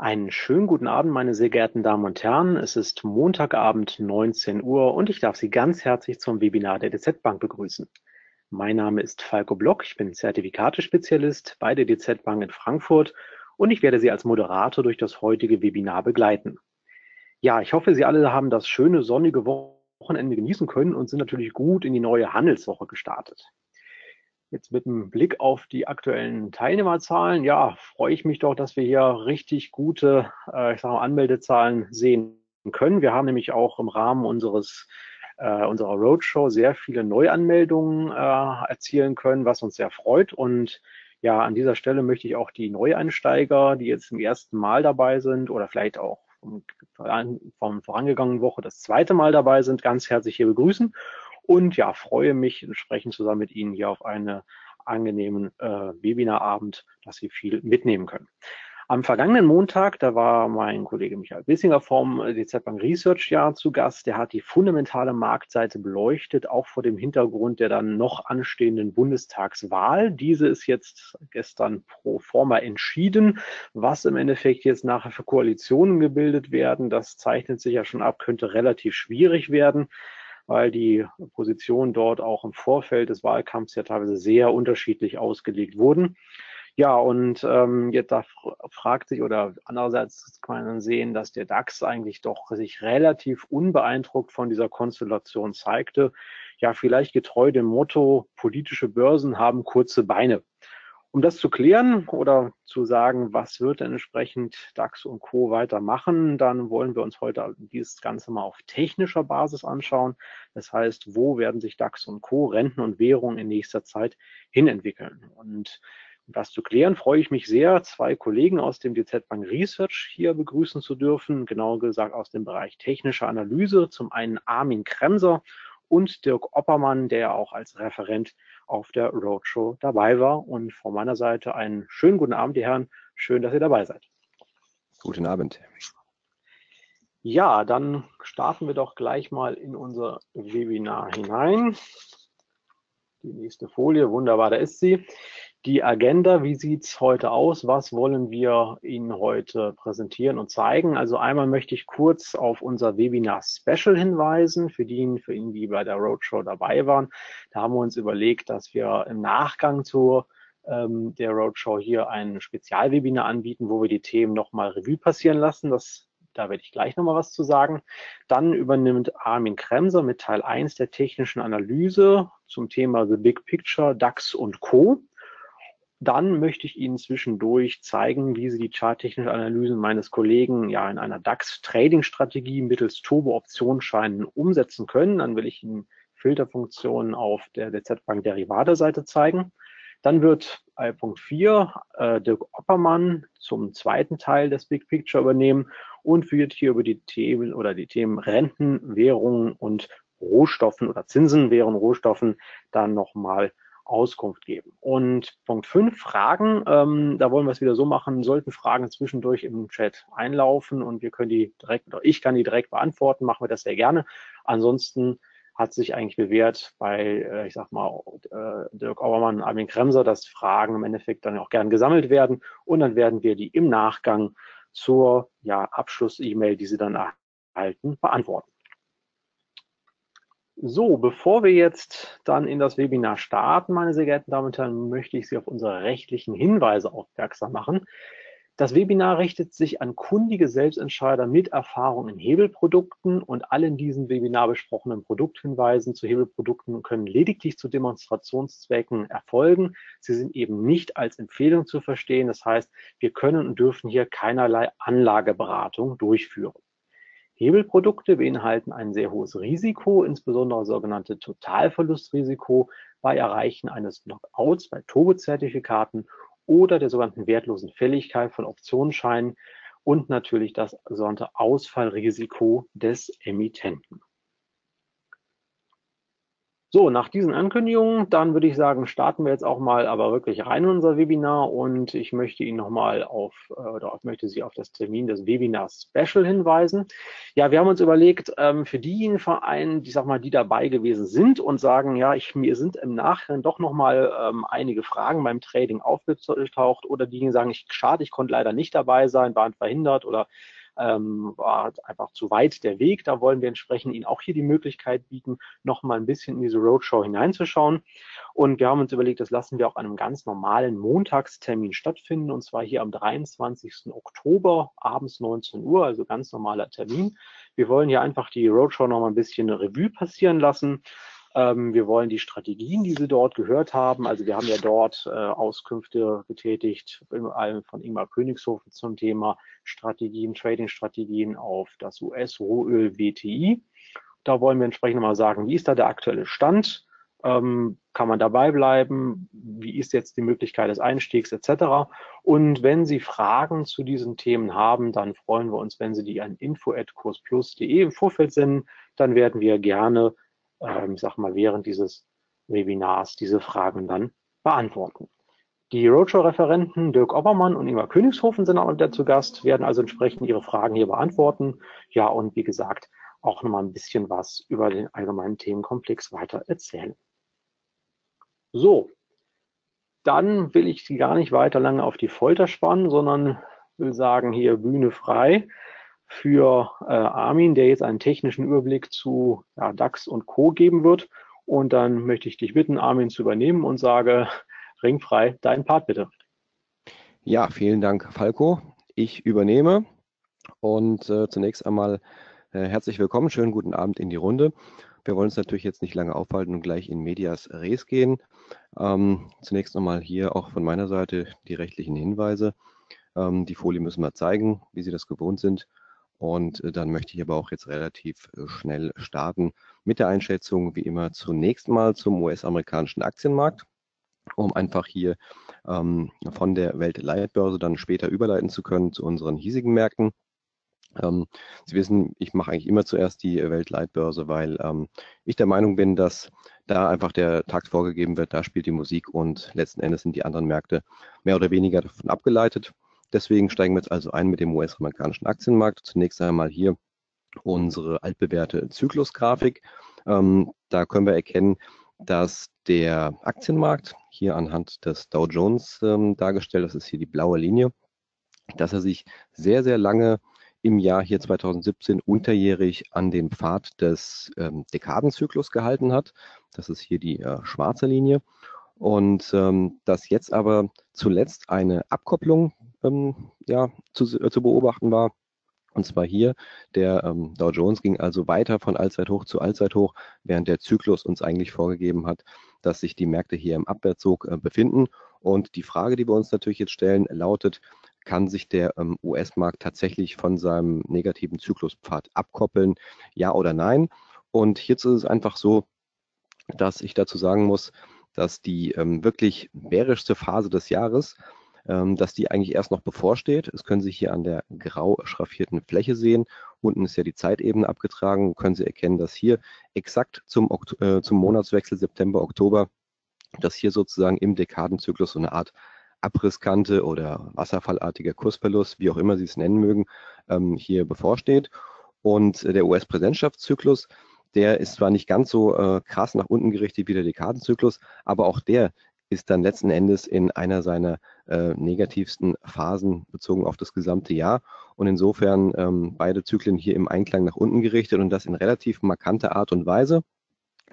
Einen schönen guten Abend, meine sehr geehrten Damen und Herren. Es ist Montagabend 19 Uhr und ich darf Sie ganz herzlich zum Webinar der DZ Bank begrüßen. Mein Name ist Falco Block, ich bin Zertifikatespezialist bei der DZ Bank in Frankfurt und ich werde Sie als Moderator durch das heutige Webinar begleiten. Ja, ich hoffe, Sie alle haben das schöne sonnige Wochenende genießen können und sind natürlich gut in die neue Handelswoche gestartet. Jetzt mit einem Blick auf die aktuellen Teilnehmerzahlen, ja, freue ich mich doch, dass wir hier richtig gute, äh, ich sage mal, Anmeldezahlen sehen können. Wir haben nämlich auch im Rahmen unseres äh, unserer Roadshow sehr viele Neuanmeldungen äh, erzielen können, was uns sehr freut. Und ja, an dieser Stelle möchte ich auch die Neueinsteiger, die jetzt zum ersten Mal dabei sind oder vielleicht auch vom, vom vorangegangenen Woche das zweite Mal dabei sind, ganz herzlich hier begrüßen und ja, freue mich entsprechend zusammen mit Ihnen hier auf einen angenehmen äh, Webinarabend, dass Sie viel mitnehmen können. Am vergangenen Montag, da war mein Kollege Michael Bissinger vom DZ Bank Research Jahr zu Gast. Der hat die fundamentale Marktseite beleuchtet, auch vor dem Hintergrund der dann noch anstehenden Bundestagswahl. Diese ist jetzt gestern pro forma entschieden. Was im Endeffekt jetzt nachher für Koalitionen gebildet werden, das zeichnet sich ja schon ab, könnte relativ schwierig werden weil die Positionen dort auch im Vorfeld des Wahlkampfs ja teilweise sehr unterschiedlich ausgelegt wurden. Ja, und ähm, jetzt da fragt sich oder andererseits kann man sehen, dass der DAX eigentlich doch sich relativ unbeeindruckt von dieser Konstellation zeigte. Ja, vielleicht getreu dem Motto, politische Börsen haben kurze Beine. Um das zu klären oder zu sagen, was wird denn entsprechend DAX und Co. weitermachen, dann wollen wir uns heute dieses Ganze mal auf technischer Basis anschauen. Das heißt, wo werden sich DAX und Co. Renten und Währungen in nächster Zeit hinentwickeln? Und um das zu klären, freue ich mich sehr, zwei Kollegen aus dem DZ Bank Research hier begrüßen zu dürfen, genauer gesagt aus dem Bereich technische Analyse. Zum einen Armin Kremser und Dirk Oppermann, der auch als Referent auf der Roadshow dabei war. Und von meiner Seite einen schönen guten Abend, die Herren. Schön, dass ihr dabei seid. Guten Abend. Ja, dann starten wir doch gleich mal in unser Webinar hinein. Die nächste Folie, wunderbar, da ist sie. Die Agenda, wie sieht's heute aus? Was wollen wir Ihnen heute präsentieren und zeigen? Also einmal möchte ich kurz auf unser Webinar-Special hinweisen, für die, für ihn, die bei der Roadshow dabei waren. Da haben wir uns überlegt, dass wir im Nachgang zur ähm, der Roadshow hier ein Spezialwebinar anbieten, wo wir die Themen nochmal Revue passieren lassen. Das da werde ich gleich nochmal was zu sagen. Dann übernimmt Armin Kremser mit Teil 1 der technischen Analyse zum Thema The Big Picture, DAX und Co. Dann möchte ich Ihnen zwischendurch zeigen, wie Sie die charttechnischen Analysen meines Kollegen ja in einer DAX-Trading-Strategie mittels Turbo-Optionsscheinen umsetzen können. Dann will ich Ihnen Filterfunktionen auf der DZ Bank Derivate-Seite zeigen. Dann wird Punkt 4 äh, Dirk Oppermann zum zweiten Teil des Big Picture übernehmen und wird hier über die Themen oder die Themen Renten, Währungen und Rohstoffen oder Zinsen, Währungen, Rohstoffen dann nochmal Auskunft geben. Und Punkt 5, Fragen. Ähm, da wollen wir es wieder so machen, sollten Fragen zwischendurch im Chat einlaufen und wir können die direkt, oder ich kann die direkt beantworten, machen wir das sehr gerne. Ansonsten hat sich eigentlich bewährt bei, äh, ich sag mal, äh, Dirk Auermann Armin Kremser, dass Fragen im Endeffekt dann auch gern gesammelt werden und dann werden wir die im Nachgang zur ja, Abschluss-E-Mail, die Sie dann erhalten, beantworten. So, bevor wir jetzt dann in das Webinar starten, meine sehr geehrten Damen und Herren, möchte ich Sie auf unsere rechtlichen Hinweise aufmerksam machen. Das Webinar richtet sich an kundige Selbstentscheider mit Erfahrung in Hebelprodukten und allen diesen Webinar besprochenen Produkthinweisen zu Hebelprodukten können lediglich zu Demonstrationszwecken erfolgen. Sie sind eben nicht als Empfehlung zu verstehen. Das heißt, wir können und dürfen hier keinerlei Anlageberatung durchführen. Hebelprodukte beinhalten ein sehr hohes Risiko, insbesondere sogenannte Totalverlustrisiko bei Erreichen eines Knockouts bei Turbo-Zertifikaten oder der sogenannten wertlosen Fälligkeit von Optionsscheinen und natürlich das sogenannte Ausfallrisiko des Emittenten. So, nach diesen Ankündigungen, dann würde ich sagen, starten wir jetzt auch mal aber wirklich rein in unser Webinar und ich möchte Ihnen nochmal auf, äh, oder möchte Sie auf das Termin des Webinars Special hinweisen. Ja, wir haben uns überlegt, ähm, für diejenigen Vereine, die, sag mal, die dabei gewesen sind und sagen, ja, ich, mir sind im Nachhinein doch nochmal ähm, einige Fragen beim Trading aufgetaucht oder diejenigen sagen, ich, schade, ich konnte leider nicht dabei sein, waren verhindert oder ähm, war einfach zu weit der Weg. Da wollen wir entsprechend Ihnen auch hier die Möglichkeit bieten, noch mal ein bisschen in diese Roadshow hineinzuschauen. Und wir haben uns überlegt, das lassen wir auch an einem ganz normalen Montagstermin stattfinden, und zwar hier am 23. Oktober abends 19 Uhr, also ganz normaler Termin. Wir wollen hier einfach die Roadshow noch mal ein bisschen Revue passieren lassen wir wollen die Strategien, die Sie dort gehört haben, also wir haben ja dort äh, Auskünfte getätigt, von Ingmar Königshofen zum Thema Strategien, Trading-Strategien auf das US-Rohöl WTI. Da wollen wir entsprechend mal sagen, wie ist da der aktuelle Stand? Ähm, kann man dabei bleiben? Wie ist jetzt die Möglichkeit des Einstiegs etc.? Und wenn Sie Fragen zu diesen Themen haben, dann freuen wir uns, wenn Sie die an info.kursplus.de im Vorfeld senden. Dann werden wir gerne ähm, ich sag mal, während dieses Webinars diese Fragen dann beantworten. Die Roadshow-Referenten Dirk Oppermann und Ingmar Königshofen sind auch wieder zu Gast, werden also entsprechend Ihre Fragen hier beantworten. Ja, und wie gesagt, auch nochmal ein bisschen was über den allgemeinen Themenkomplex weiter erzählen. So, dann will ich gar nicht weiter lange auf die Folter spannen, sondern will sagen, hier Bühne frei für äh, Armin, der jetzt einen technischen Überblick zu ja, DAX und Co. geben wird. Und dann möchte ich dich bitten, Armin zu übernehmen und sage, ringfrei, dein Part bitte. Ja, vielen Dank, Falco. Ich übernehme und äh, zunächst einmal äh, herzlich willkommen, schönen guten Abend in die Runde. Wir wollen uns natürlich jetzt nicht lange aufhalten und gleich in Medias Res gehen. Ähm, zunächst nochmal hier auch von meiner Seite die rechtlichen Hinweise. Ähm, die Folie müssen wir zeigen, wie Sie das gewohnt sind. Und äh, dann möchte ich aber auch jetzt relativ äh, schnell starten mit der Einschätzung, wie immer zunächst mal zum US-amerikanischen Aktienmarkt, um einfach hier ähm, von der Weltleitbörse dann später überleiten zu können zu unseren hiesigen Märkten. Ähm, Sie wissen, ich mache eigentlich immer zuerst die Weltleitbörse, weil ähm, ich der Meinung bin, dass da einfach der Takt vorgegeben wird, da spielt die Musik und letzten Endes sind die anderen Märkte mehr oder weniger davon abgeleitet. Deswegen steigen wir jetzt also ein mit dem US-amerikanischen Aktienmarkt. Zunächst einmal hier unsere altbewährte Zyklusgrafik. Ähm, da können wir erkennen, dass der Aktienmarkt hier anhand des Dow Jones ähm, dargestellt, das ist hier die blaue Linie, dass er sich sehr, sehr lange im Jahr hier 2017 unterjährig an den Pfad des ähm, Dekadenzyklus gehalten hat. Das ist hier die äh, schwarze Linie. Und ähm, dass jetzt aber zuletzt eine Abkopplung ähm, ja, zu, äh, zu beobachten war. Und zwar hier, der ähm, Dow Jones ging also weiter von Allzeithoch zu Allzeithoch, während der Zyklus uns eigentlich vorgegeben hat, dass sich die Märkte hier im Abwärtszug äh, befinden. Und die Frage, die wir uns natürlich jetzt stellen, lautet, kann sich der ähm, US-Markt tatsächlich von seinem negativen Zykluspfad abkoppeln? Ja oder nein? Und hierzu ist es einfach so, dass ich dazu sagen muss, dass die ähm, wirklich bärischste Phase des Jahres, ähm, dass die eigentlich erst noch bevorsteht. Das können Sie hier an der grau schraffierten Fläche sehen. Unten ist ja die Zeitebene abgetragen. Können Sie erkennen, dass hier exakt zum, äh, zum Monatswechsel September, Oktober, dass hier sozusagen im Dekadenzyklus so eine Art Abrisskante oder wasserfallartiger Kursverlust, wie auch immer Sie es nennen mögen, ähm, hier bevorsteht. Und der US-Präsidentschaftszyklus, der ist zwar nicht ganz so äh, krass nach unten gerichtet wie der Dekadenzyklus, aber auch der ist dann letzten Endes in einer seiner äh, negativsten Phasen bezogen auf das gesamte Jahr. Und insofern ähm, beide Zyklen hier im Einklang nach unten gerichtet und das in relativ markanter Art und Weise.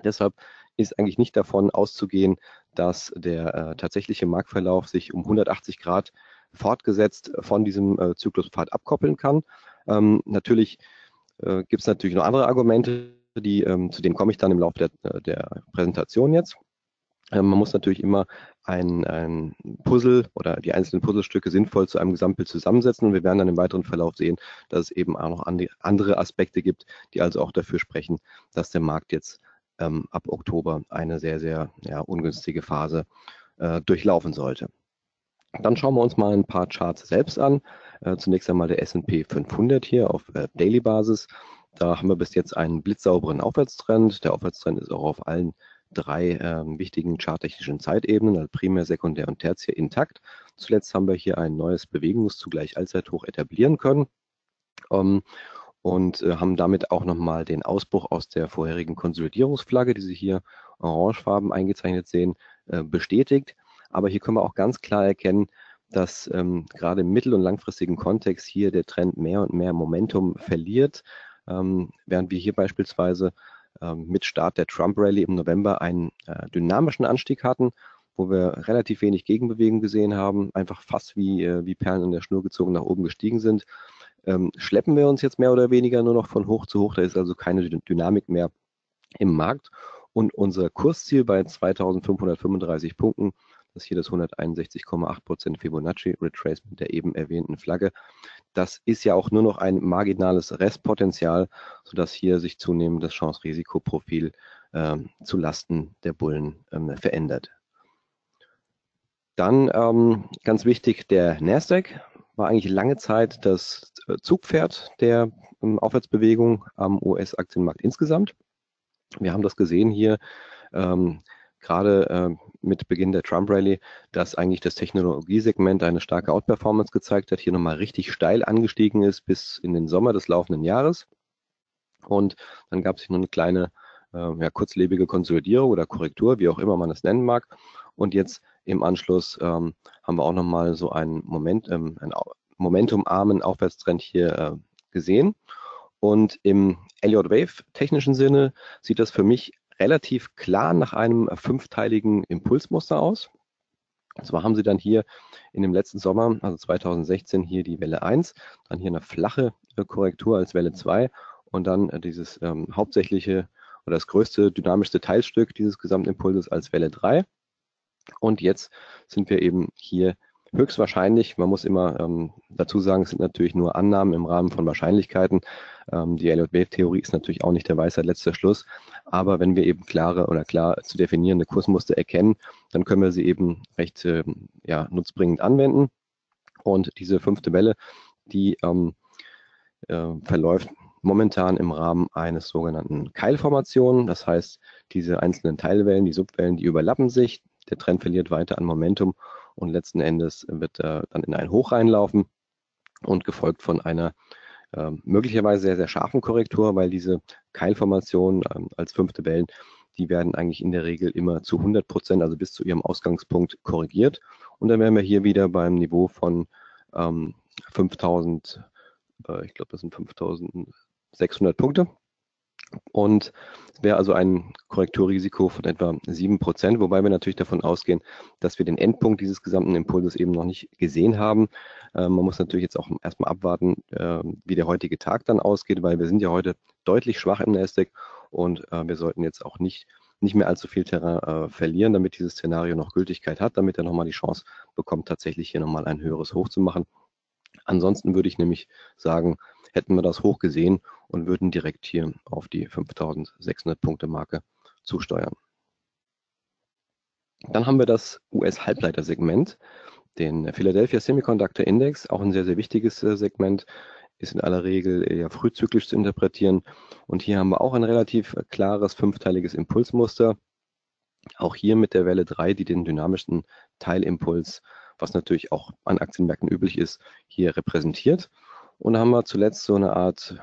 Deshalb ist eigentlich nicht davon auszugehen, dass der äh, tatsächliche Marktverlauf sich um 180 Grad fortgesetzt von diesem äh, Zykluspfad abkoppeln kann. Ähm, natürlich äh, gibt es natürlich noch andere Argumente, die, ähm, zu denen komme ich dann im Laufe der, äh, der Präsentation jetzt. Ähm, man muss natürlich immer ein, ein, Puzzle oder die einzelnen Puzzlestücke sinnvoll zu einem Gesamtbild zusammensetzen und wir werden dann im weiteren Verlauf sehen, dass es eben auch noch andere Aspekte gibt, die also auch dafür sprechen, dass der Markt jetzt ähm, ab Oktober eine sehr, sehr ja, ungünstige Phase äh, durchlaufen sollte. Dann schauen wir uns mal ein paar Charts selbst an. Äh, zunächst einmal der S&P 500 hier auf äh, Daily-Basis. Da haben wir bis jetzt einen blitzsauberen Aufwärtstrend. Der Aufwärtstrend ist auch auf allen drei ähm, wichtigen charttechnischen Zeitebenen, also Primär, Sekundär und Tertiär, intakt. Zuletzt haben wir hier ein neues Bewegungszugleich Allzeithoch etablieren können. Ähm, und äh, haben damit auch nochmal den Ausbruch aus der vorherigen Konsolidierungsflagge, die Sie hier orangefarben eingezeichnet sehen, äh, bestätigt. Aber hier können wir auch ganz klar erkennen, dass ähm, gerade im mittel- und langfristigen Kontext hier der Trend mehr und mehr Momentum verliert, ähm, während wir hier beispielsweise mit Start der Trump-Rally im November einen äh, dynamischen Anstieg hatten, wo wir relativ wenig Gegenbewegung gesehen haben, einfach fast wie, äh, wie Perlen in der Schnur gezogen nach oben gestiegen sind. Ähm, schleppen wir uns jetzt mehr oder weniger nur noch von hoch zu hoch, da ist also keine Dynamik mehr im Markt. Und unser Kursziel bei 2535 Punkten das hier das 161,8% Fibonacci Retracement der eben erwähnten Flagge. Das ist ja auch nur noch ein marginales Restpotenzial, sodass hier sich zunehmend das Chance-Risikoprofil äh, zu der Bullen ähm, verändert. Dann ähm, ganz wichtig, der Nasdaq war eigentlich lange Zeit das äh, Zugpferd der ähm, Aufwärtsbewegung am US-Aktienmarkt insgesamt. Wir haben das gesehen hier ähm, gerade äh, mit Beginn der Trump-Rally, dass eigentlich das Technologiesegment eine starke Outperformance gezeigt hat, hier nochmal richtig steil angestiegen ist bis in den Sommer des laufenden Jahres. Und dann gab es hier nur eine kleine, äh, ja, kurzlebige Konsolidierung oder Korrektur, wie auch immer man es nennen mag. Und jetzt im Anschluss ähm, haben wir auch nochmal so einen Moment, ähm, einen momentumarmen Aufwärtstrend hier äh, gesehen. Und im Elliott Wave technischen Sinne sieht das für mich relativ klar nach einem fünfteiligen Impulsmuster aus. Und zwar haben Sie dann hier in dem letzten Sommer, also 2016, hier die Welle 1, dann hier eine flache äh, Korrektur als Welle 2 und dann äh, dieses ähm, hauptsächliche oder das größte, dynamischste Teilstück dieses Gesamtimpulses als Welle 3. Und jetzt sind wir eben hier höchstwahrscheinlich, man muss immer ähm, dazu sagen, es sind natürlich nur Annahmen im Rahmen von Wahrscheinlichkeiten. Ähm, die Elliott-Wave-Theorie ist natürlich auch nicht der Weisheit letzter Schluss. Aber wenn wir eben klare oder klar zu definierende Kursmuster erkennen, dann können wir sie eben recht äh, ja, nutzbringend anwenden. Und diese fünfte Welle, die ähm, äh, verläuft momentan im Rahmen eines sogenannten Keilformationen. Das heißt, diese einzelnen Teilwellen, die Subwellen, die überlappen sich. Der Trend verliert weiter an Momentum und letzten Endes wird er dann in ein Hoch reinlaufen und gefolgt von einer äh, möglicherweise sehr, sehr scharfen Korrektur, weil diese Keilformationen äh, als fünfte Wellen, die werden eigentlich in der Regel immer zu 100 Prozent, also bis zu ihrem Ausgangspunkt korrigiert. Und dann wären wir hier wieder beim Niveau von ähm, 5000, äh, ich glaube, das sind 5600 Punkte. Und es wäre also ein Korrekturrisiko von etwa 7%, wobei wir natürlich davon ausgehen, dass wir den Endpunkt dieses gesamten Impulses eben noch nicht gesehen haben. Äh, man muss natürlich jetzt auch erstmal abwarten, äh, wie der heutige Tag dann ausgeht, weil wir sind ja heute deutlich schwach im Nasdaq und äh, wir sollten jetzt auch nicht, nicht mehr allzu viel Terrain äh, verlieren, damit dieses Szenario noch Gültigkeit hat, damit er nochmal die Chance bekommt, tatsächlich hier nochmal ein höheres Hoch zu machen. Ansonsten würde ich nämlich sagen, hätten wir das hoch gesehen und würden direkt hier auf die 5600 Punkte Marke zusteuern. Dann haben wir das US-Halbleitersegment, den Philadelphia Semiconductor Index, auch ein sehr, sehr wichtiges äh, Segment, ist in aller Regel eher frühzyklisch zu interpretieren. Und hier haben wir auch ein relativ klares fünfteiliges Impulsmuster. Auch hier mit der Welle 3, die den dynamischsten Teilimpuls, was natürlich auch an Aktienmärkten üblich ist, hier repräsentiert. Und da haben wir zuletzt so eine Art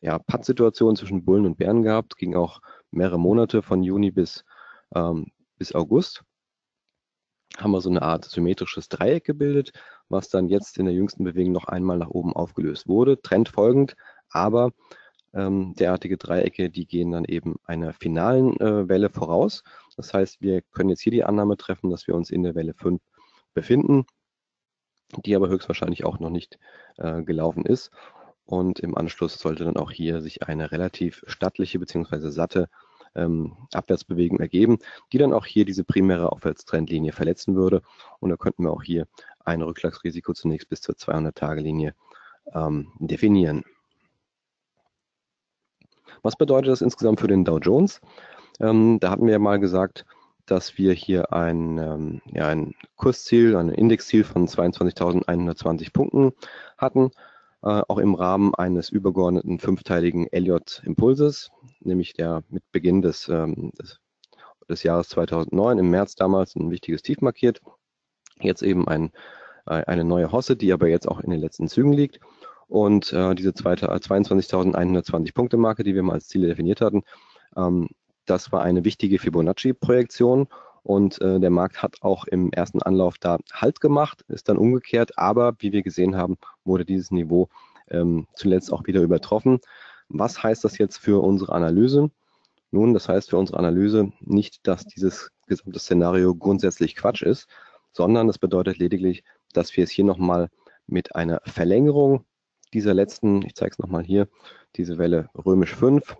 ja, Pattsituation zwischen Bullen und Bären gehabt, ging auch mehrere Monate von Juni bis, ähm, bis August. Haben wir so eine Art symmetrisches Dreieck gebildet, was dann jetzt in der jüngsten Bewegung noch einmal nach oben aufgelöst wurde, trendfolgend, aber ähm, derartige Dreiecke, die gehen dann eben einer finalen äh, Welle voraus. Das heißt, wir können jetzt hier die Annahme treffen, dass wir uns in der Welle 5 befinden die aber höchstwahrscheinlich auch noch nicht äh, gelaufen ist. Und im Anschluss sollte dann auch hier sich eine relativ stattliche bzw. satte ähm, Abwärtsbewegung ergeben, die dann auch hier diese primäre Aufwärtstrendlinie verletzen würde. Und da könnten wir auch hier ein Rückschlagsrisiko zunächst bis zur 200-Tage-Linie ähm, definieren. Was bedeutet das insgesamt für den Dow Jones? Ähm, da hatten wir ja mal gesagt, dass wir hier ein, ähm, ja, ein Kursziel, ein Indexziel von 22.120 Punkten hatten, äh, auch im Rahmen eines übergeordneten fünfteiligen Elliott-Impulses, nämlich der mit Beginn des, ähm, des des Jahres 2009 im März damals ein wichtiges Tief markiert. Jetzt eben ein, äh, eine neue Hosse, die aber jetzt auch in den letzten Zügen liegt. Und äh, diese 22.120 Punkte Marke, die wir mal als Ziele definiert hatten, ähm, das war eine wichtige Fibonacci-Projektion und äh, der Markt hat auch im ersten Anlauf da Halt gemacht, ist dann umgekehrt, aber wie wir gesehen haben, wurde dieses Niveau ähm, zuletzt auch wieder übertroffen. Was heißt das jetzt für unsere Analyse? Nun, das heißt für unsere Analyse nicht, dass dieses gesamte Szenario grundsätzlich Quatsch ist, sondern es bedeutet lediglich, dass wir es hier nochmal mit einer Verlängerung dieser letzten, ich zeige es nochmal hier, diese Welle römisch 5,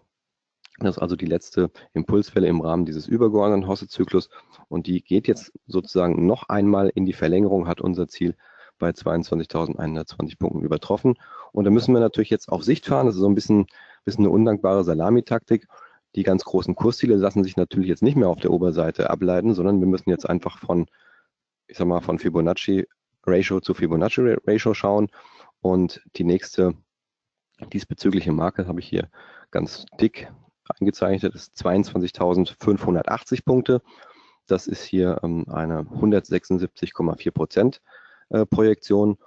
das ist also die letzte Impulswelle im Rahmen dieses übergeordneten Hosse-Zyklus und die geht jetzt sozusagen noch einmal in die Verlängerung, hat unser Ziel bei 22.120 Punkten übertroffen. Und da müssen wir natürlich jetzt auf Sicht fahren. Das ist so ein bisschen, bisschen eine undankbare Salamitaktik. Die ganz großen Kursziele lassen sich natürlich jetzt nicht mehr auf der Oberseite ableiten, sondern wir müssen jetzt einfach von, ich sag mal, von Fibonacci Ratio zu Fibonacci Ratio schauen. Und die nächste diesbezügliche Marke habe ich hier ganz dick eingezeichnet, ist 22.580 Punkte. Das ist hier ähm, eine 176,4 Prozent äh, Projektion.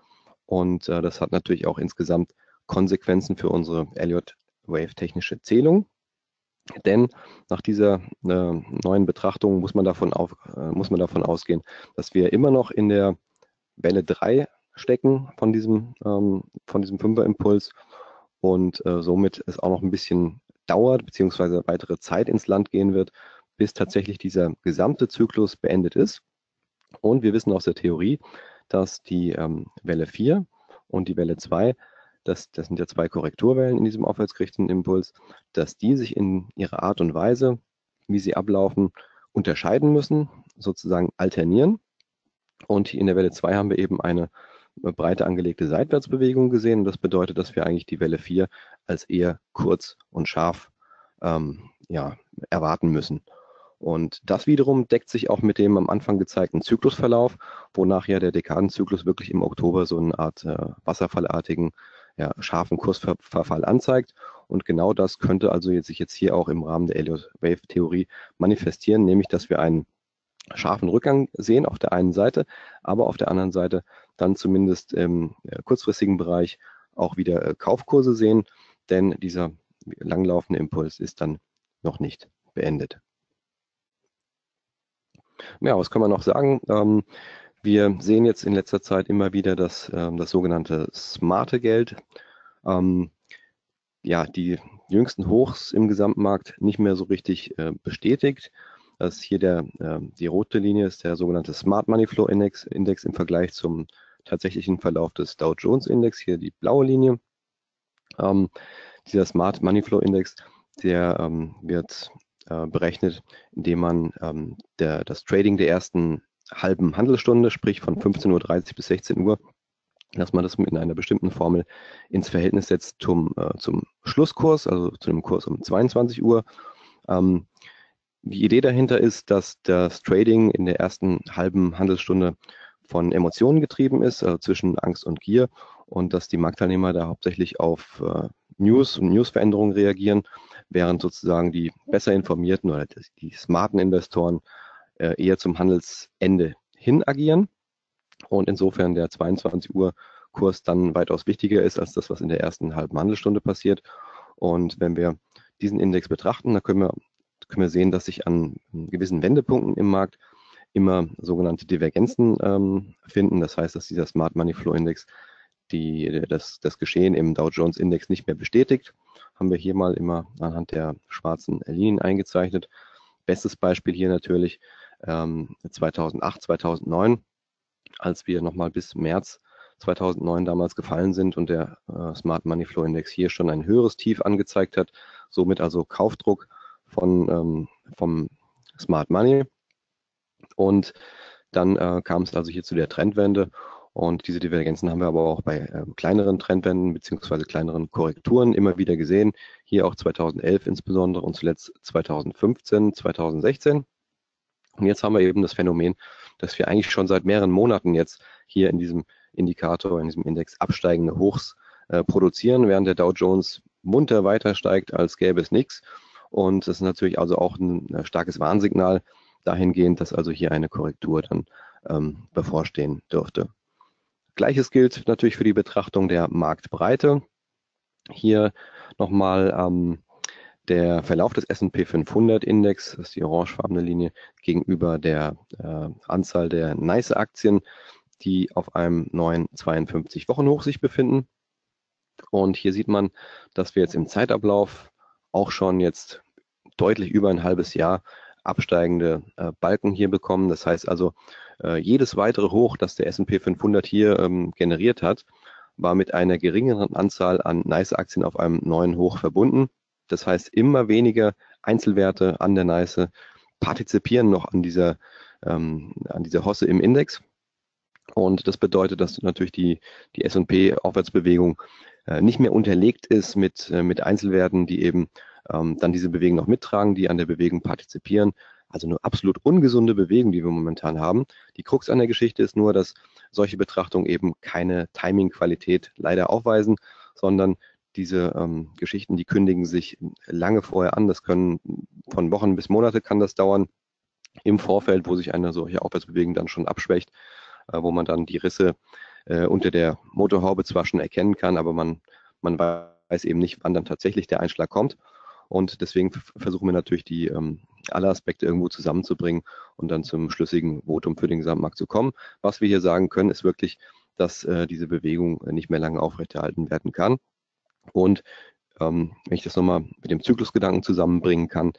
Und äh, das hat natürlich auch insgesamt Konsequenzen für unsere Elliott Wave technische Zählung. Denn nach dieser äh, neuen Betrachtung muss man, davon auf, äh, muss man davon ausgehen, dass wir immer noch in der Welle 3 stecken von diesem, ähm, von diesem Fünfer-Impuls und äh, somit es auch noch ein bisschen dauert, beziehungsweise weitere Zeit ins Land gehen wird, bis tatsächlich dieser gesamte Zyklus beendet ist. Und wir wissen aus der Theorie, dass die ähm, Welle 4 und die Welle 2, das, das sind ja zwei Korrekturwellen in diesem aufwärtsgerichteten Impuls, dass die sich in ihrer Art und Weise, wie sie ablaufen, unterscheiden müssen, sozusagen alternieren. Und in der Welle 2 haben wir eben eine breite angelegte Seitwärtsbewegung gesehen. Das bedeutet, dass wir eigentlich die Welle 4 als eher kurz und scharf ähm, ja, erwarten müssen. Und das wiederum deckt sich auch mit dem am Anfang gezeigten Zyklusverlauf, wonach ja der Dekadenzyklus wirklich im Oktober so eine Art äh, wasserfallartigen, ja, scharfen Kursverfall anzeigt. Und genau das könnte also jetzt sich jetzt hier auch im Rahmen der Elliott-Wave-Theorie manifestieren, nämlich dass wir einen scharfen Rückgang sehen auf der einen Seite, aber auf der anderen Seite dann zumindest im äh, kurzfristigen Bereich auch wieder äh, Kaufkurse sehen, denn dieser langlaufende Impuls ist dann noch nicht beendet. Ja, was kann man noch sagen? Ähm, wir sehen jetzt in letzter Zeit immer wieder das, ähm, das sogenannte smarte Geld. Ähm, ja, die jüngsten Hochs im Gesamtmarkt nicht mehr so richtig äh, bestätigt. Das hier der, die rote Linie ist der sogenannte Smart Money Flow Index, Index im Vergleich zum tatsächlichen Verlauf des Dow Jones Index, hier die blaue Linie. Ähm, dieser Smart Money Flow Index, der ähm, wird äh, berechnet, indem man ähm, der, das Trading der ersten halben Handelsstunde, sprich von 15.30 Uhr bis 16 Uhr, dass man das mit einer bestimmten Formel ins Verhältnis setzt zum, äh, zum Schlusskurs, also zu dem Kurs um 22 Uhr. Ähm, die Idee dahinter ist, dass das Trading in der ersten halben Handelsstunde von Emotionen getrieben ist, also zwischen Angst und Gier und dass die Marktteilnehmer da hauptsächlich auf äh, News und Newsveränderungen reagieren, während sozusagen die besser informierten oder die smarten Investoren äh, eher zum Handelsende hin agieren und insofern der 22 Uhr Kurs dann weitaus wichtiger ist als das, was in der ersten halben Handelsstunde passiert. Und wenn wir diesen Index betrachten, dann können wir, können wir sehen, dass sich an gewissen Wendepunkten im Markt immer sogenannte Divergenzen ähm, finden. Das heißt, dass dieser Smart Money Flow Index die, das, das Geschehen im Dow Jones Index nicht mehr bestätigt. Haben wir hier mal immer anhand der schwarzen Linien eingezeichnet. Bestes Beispiel hier natürlich ähm, 2008, 2009, als wir nochmal bis März 2009 damals gefallen sind und der äh, Smart Money Flow Index hier schon ein höheres Tief angezeigt hat, somit also Kaufdruck von, ähm, vom Smart Money und dann äh, kam es also hier zu der Trendwende. Und diese Divergenzen haben wir aber auch bei äh, kleineren Trendwenden beziehungsweise kleineren Korrekturen immer wieder gesehen. Hier auch 2011 insbesondere und zuletzt 2015, 2016. Und jetzt haben wir eben das Phänomen, dass wir eigentlich schon seit mehreren Monaten jetzt hier in diesem Indikator, in diesem Index absteigende Hochs äh, produzieren, während der Dow Jones munter weiter steigt, als gäbe es nichts. Und das ist natürlich also auch ein, ein starkes Warnsignal dahingehend, dass also hier eine Korrektur dann ähm, bevorstehen dürfte. Gleiches gilt natürlich für die Betrachtung der Marktbreite. Hier nochmal ähm, der Verlauf des S&P 500 Index, das ist die orangefarbene Linie, gegenüber der äh, Anzahl der NICE-Aktien, die auf einem neuen 52-Wochen-Hoch sich befinden. Und hier sieht man, dass wir jetzt im Zeitablauf auch schon jetzt deutlich über ein halbes Jahr absteigende äh, Balken hier bekommen. Das heißt also, äh, jedes weitere Hoch, das der S&P 500 hier ähm, generiert hat, war mit einer geringeren Anzahl an NICE-Aktien auf einem neuen Hoch verbunden. Das heißt, immer weniger Einzelwerte an der NICE partizipieren noch an dieser, ähm, an dieser Hosse im Index. Und das bedeutet, dass natürlich die, die S&P-Aufwärtsbewegung äh, nicht mehr unterlegt ist mit, äh, mit Einzelwerten, die eben ähm, dann diese Bewegung noch mittragen, die an der Bewegung partizipieren. Also eine absolut ungesunde Bewegung, die wir momentan haben. Die Krux an der Geschichte ist nur, dass solche Betrachtungen eben keine Timing-Qualität leider aufweisen, sondern diese ähm, Geschichten, die kündigen sich lange vorher an. Das können von Wochen bis Monate kann das dauern im Vorfeld, wo sich eine solche Aufwärtsbewegung dann schon abschwächt, äh, wo man dann die Risse äh, unter der Motorhaube zwar schon erkennen kann, aber man, man weiß eben nicht, wann dann tatsächlich der Einschlag kommt. Und deswegen versuchen wir natürlich, die ähm, alle Aspekte irgendwo zusammenzubringen und dann zum schlüssigen Votum für den Gesamtmarkt zu kommen. Was wir hier sagen können, ist wirklich, dass äh, diese Bewegung nicht mehr lange aufrechterhalten werden kann. Und ähm, wenn ich das nochmal mit dem Zyklusgedanken zusammenbringen kann,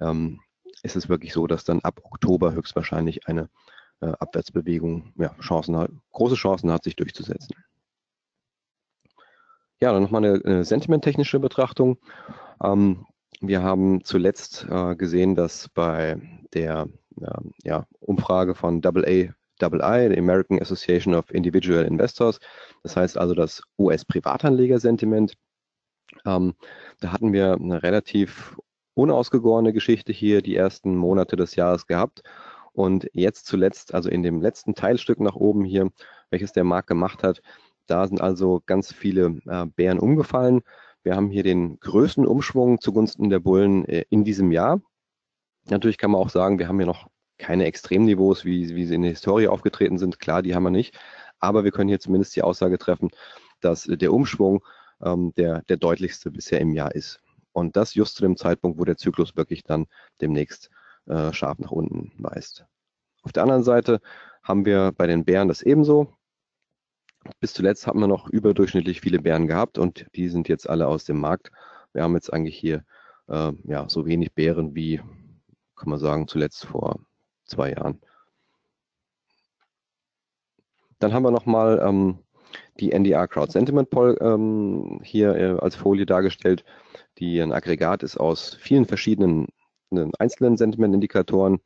ähm, ist es wirklich so, dass dann ab Oktober höchstwahrscheinlich eine äh, Abwärtsbewegung ja, Chancen hat, große Chancen hat, sich durchzusetzen. Ja, dann nochmal eine, eine sentimenttechnische Betrachtung. Ähm, wir haben zuletzt äh, gesehen, dass bei der äh, ja, Umfrage von AA II, der American Association of Individual Investors, das heißt also das US-Privatanleger-Sentiment, ähm, da hatten wir eine relativ unausgegorene Geschichte hier die ersten Monate des Jahres gehabt. Und jetzt zuletzt, also in dem letzten Teilstück nach oben hier, welches der Markt gemacht hat, da sind also ganz viele äh, Bären umgefallen. Wir haben hier den größten Umschwung zugunsten der Bullen äh, in diesem Jahr. Natürlich kann man auch sagen, wir haben hier noch keine Extremniveaus, wie, wie sie in der Historie aufgetreten sind. Klar, die haben wir nicht. Aber wir können hier zumindest die Aussage treffen, dass der Umschwung ähm, der, der deutlichste bisher im Jahr ist. Und das just zu dem Zeitpunkt, wo der Zyklus wirklich dann demnächst äh, scharf nach unten weist. Auf der anderen Seite haben wir bei den Bären das ebenso. Bis zuletzt haben wir noch überdurchschnittlich viele Bären gehabt und die sind jetzt alle aus dem Markt. Wir haben jetzt eigentlich hier äh, ja, so wenig Bären wie, kann man sagen, zuletzt vor zwei Jahren. Dann haben wir nochmal ähm, die NDR Crowd Sentiment Poll ähm, hier äh, als Folie dargestellt, die ein Aggregat ist aus vielen verschiedenen einzelnen Sentiment-Indikatoren,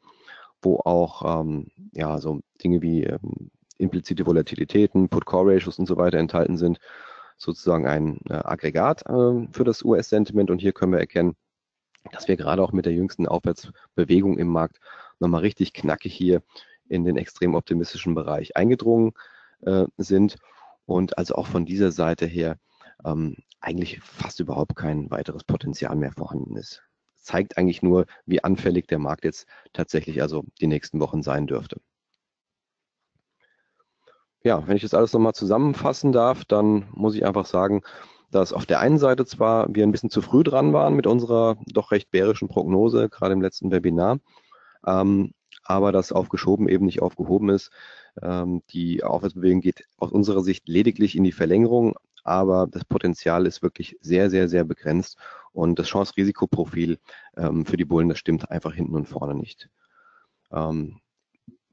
wo auch ähm, ja, so Dinge wie ähm, implizite Volatilitäten, Put-Core-Ratios und so weiter enthalten sind, sozusagen ein äh, Aggregat äh, für das US-Sentiment. Und hier können wir erkennen, dass wir gerade auch mit der jüngsten Aufwärtsbewegung im Markt nochmal richtig knackig hier in den extrem optimistischen Bereich eingedrungen äh, sind und also auch von dieser Seite her ähm, eigentlich fast überhaupt kein weiteres Potenzial mehr vorhanden ist. Zeigt eigentlich nur, wie anfällig der Markt jetzt tatsächlich also die nächsten Wochen sein dürfte ja, wenn ich das alles nochmal zusammenfassen darf, dann muss ich einfach sagen, dass auf der einen Seite zwar wir ein bisschen zu früh dran waren mit unserer doch recht bärischen Prognose, gerade im letzten Webinar, ähm, aber das aufgeschoben eben nicht aufgehoben ist. Ähm, die Aufwärtsbewegung geht aus unserer Sicht lediglich in die Verlängerung, aber das Potenzial ist wirklich sehr, sehr, sehr begrenzt und das Chance-Risikoprofil ähm, für die Bullen, das stimmt einfach hinten und vorne nicht. Ähm,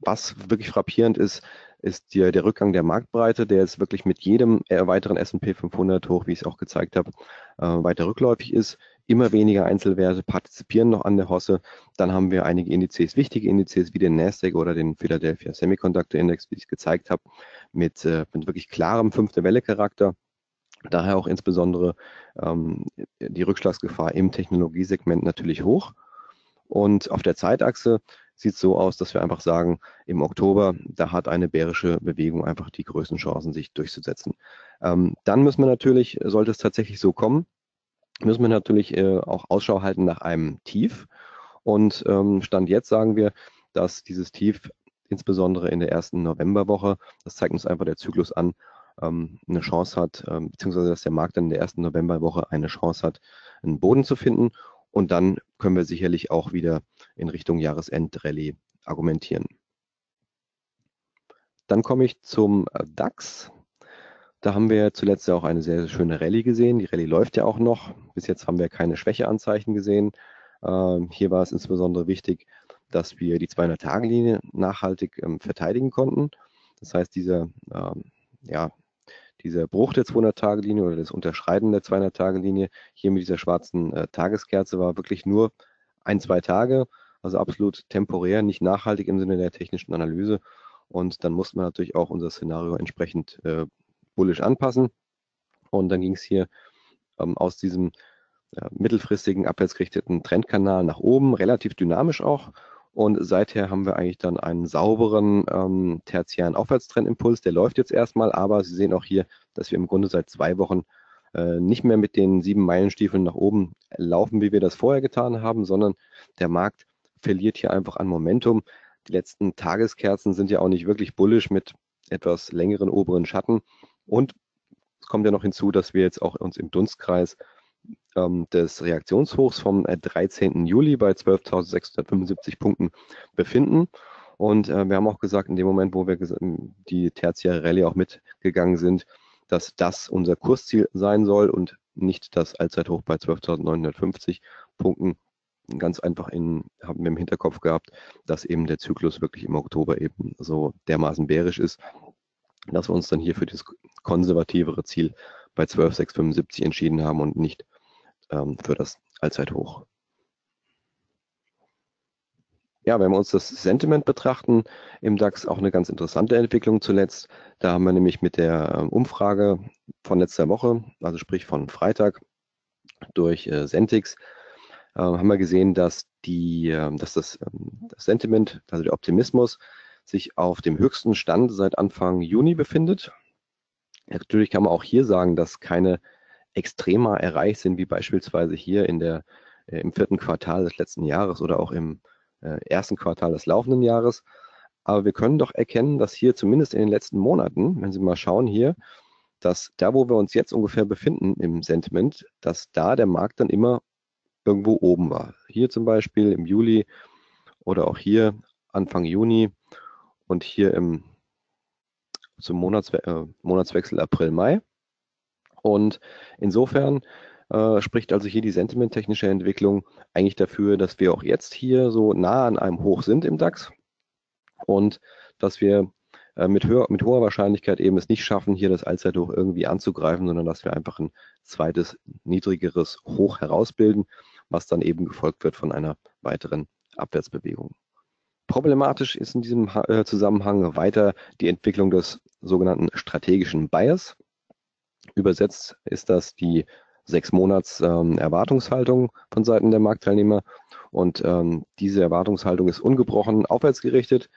was wirklich frappierend ist, ist die, der Rückgang der Marktbreite, der jetzt wirklich mit jedem weiteren S&P 500 hoch, wie ich es auch gezeigt habe, äh, weiter rückläufig ist. Immer weniger Einzelwerte partizipieren noch an der Hosse. Dann haben wir einige Indizes, wichtige Indizes wie den Nasdaq oder den Philadelphia Semiconductor Index, wie ich es gezeigt habe, mit, äh, mit wirklich klarem fünfte Welle Charakter. Daher auch insbesondere ähm, die Rückschlagsgefahr im Technologiesegment natürlich hoch. Und auf der Zeitachse sieht so aus, dass wir einfach sagen, im Oktober, da hat eine bärische Bewegung einfach die größten Chancen, sich durchzusetzen. Ähm, dann müssen wir natürlich, sollte es tatsächlich so kommen, müssen wir natürlich äh, auch Ausschau halten nach einem Tief. Und ähm, Stand jetzt sagen wir, dass dieses Tief insbesondere in der ersten Novemberwoche, das zeigt uns einfach der Zyklus an, ähm, eine Chance hat, ähm, beziehungsweise dass der Markt dann in der ersten Novemberwoche eine Chance hat, einen Boden zu finden. Und dann können wir sicherlich auch wieder in Richtung Jahresendrallye argumentieren. Dann komme ich zum äh, DAX. Da haben wir zuletzt ja auch eine sehr, sehr schöne Rallye gesehen. Die Rallye läuft ja auch noch. Bis jetzt haben wir keine Schwächeanzeichen gesehen. Ähm, hier war es insbesondere wichtig, dass wir die 200-Tage-Linie nachhaltig ähm, verteidigen konnten. Das heißt, dieser, ähm, ja, dieser Bruch der 200-Tage-Linie oder das Unterschreiten der 200-Tage-Linie hier mit dieser schwarzen äh, Tageskerze war wirklich nur ein, zwei Tage, also absolut temporär, nicht nachhaltig im Sinne der technischen Analyse. Und dann musste man natürlich auch unser Szenario entsprechend äh, bullisch anpassen. Und dann ging es hier ähm, aus diesem äh, mittelfristigen abwärtsgerichteten Trendkanal nach oben, relativ dynamisch auch. Und seither haben wir eigentlich dann einen sauberen ähm, tertiären Aufwärtstrendimpuls. Der läuft jetzt erstmal, aber Sie sehen auch hier, dass wir im Grunde seit zwei Wochen äh, nicht mehr mit den sieben Meilenstiefeln nach oben laufen, wie wir das vorher getan haben, sondern der Markt verliert hier einfach an Momentum. Die letzten Tageskerzen sind ja auch nicht wirklich bullisch mit etwas längeren oberen Schatten. Und es kommt ja noch hinzu, dass wir jetzt auch uns im Dunstkreis ähm, des Reaktionshochs vom 13. Äh, Juli bei 12.675 Punkten befinden. Und äh, wir haben auch gesagt, in dem Moment, wo wir die tertiäre Rallye auch mitgegangen sind, dass das unser Kursziel sein soll und nicht das Allzeithoch bei 12.950 Punkten. Ganz einfach in, haben wir im Hinterkopf gehabt, dass eben der Zyklus wirklich im Oktober eben so dermaßen bärisch ist, dass wir uns dann hier für das konservativere Ziel bei 12.675 entschieden haben und nicht ähm, für das Allzeithoch. Ja, wenn wir uns das Sentiment betrachten, im DAX auch eine ganz interessante Entwicklung zuletzt. Da haben wir nämlich mit der ähm, Umfrage von letzter Woche, also sprich von Freitag, durch äh, Sentix, äh, haben wir gesehen, dass, die, äh, dass das, ähm, das Sentiment, also der Optimismus, sich auf dem höchsten Stand seit Anfang Juni befindet. Natürlich kann man auch hier sagen, dass keine Extrema erreicht sind, wie beispielsweise hier in der, äh, im vierten Quartal des letzten Jahres oder auch im äh, ersten Quartal des laufenden Jahres. Aber wir können doch erkennen, dass hier zumindest in den letzten Monaten, wenn Sie mal schauen hier, dass da, wo wir uns jetzt ungefähr befinden im Sentiment, dass da der Markt dann immer irgendwo oben war. Hier zum Beispiel im Juli oder auch hier Anfang Juni und hier im zum Monatswe äh, Monatswechsel April-Mai. Und insofern äh, spricht also hier die sentimenttechnische Entwicklung eigentlich dafür, dass wir auch jetzt hier so nah an einem Hoch sind im DAX und dass wir äh, mit, höher, mit hoher Wahrscheinlichkeit eben es nicht schaffen, hier das Allzeithoch irgendwie anzugreifen, sondern dass wir einfach ein zweites, niedrigeres Hoch herausbilden, was dann eben gefolgt wird von einer weiteren Abwärtsbewegung. Problematisch ist in diesem äh, Zusammenhang weiter die Entwicklung des sogenannten strategischen Bias. Übersetzt ist das die sechs Monats ähm, Erwartungshaltung von Seiten der Marktteilnehmer. Und ähm, diese Erwartungshaltung ist ungebrochen aufwärts gerichtet.